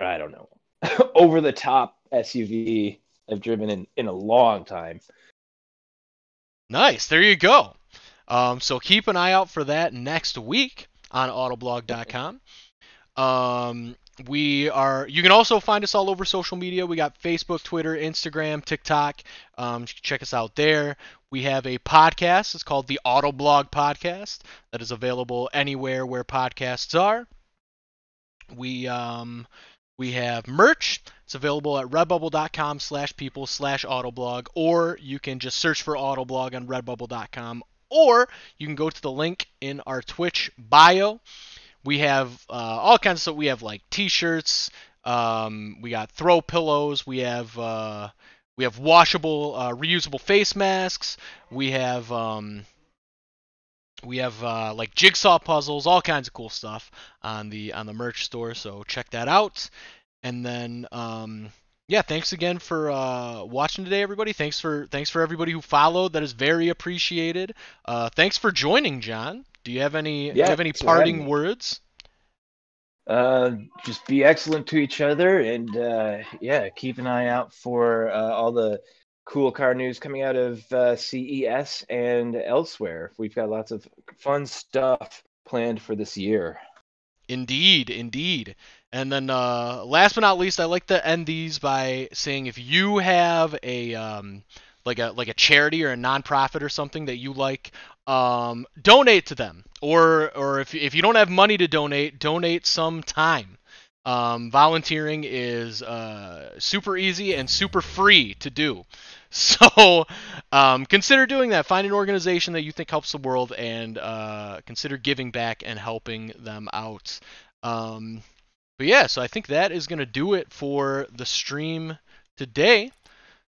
i don't know over the top suv i've driven in in a long time Nice. There you go. Um, so keep an eye out for that next week on autoblog.com. Um, we are. You can also find us all over social media. We got Facebook, Twitter, Instagram, TikTok. Um, check us out there. We have a podcast. It's called the Autoblog Podcast. That is available anywhere where podcasts are. We um, we have merch. It's available at redbubble.com slash people slash autoblog, or you can just search for autoblog on redbubble.com, or you can go to the link in our Twitch bio. We have uh, all kinds of stuff. We have like t-shirts. Um, we got throw pillows. We have uh, we have washable, uh, reusable face masks. We have um, we have uh, like jigsaw puzzles, all kinds of cool stuff on the on the merch store. So check that out. And then um, yeah, thanks again for uh, watching today, everybody. Thanks for thanks for everybody who followed. That is very appreciated. Uh, thanks for joining, John. Do you have any do you have any thanks for having parting words? uh just be excellent to each other and uh yeah keep an eye out for uh, all the cool car news coming out of uh, ces and elsewhere we've got lots of fun stuff planned for this year Indeed, indeed. And then uh, last but not least, I like to end these by saying if you have a um, like a like a charity or a nonprofit or something that you like, um, donate to them. Or or if if you don't have money to donate, donate some time. Um, volunteering is uh, super easy and super free to do. So um, consider doing that. Find an organization that you think helps the world and uh, consider giving back and helping them out. Um, but yeah, so I think that is going to do it for the stream today.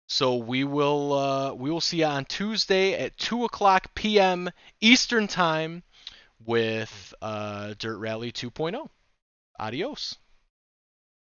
So we will uh, we will see you on Tuesday at two o'clock p.m. Eastern time with uh, Dirt Rally 2.0. Adios.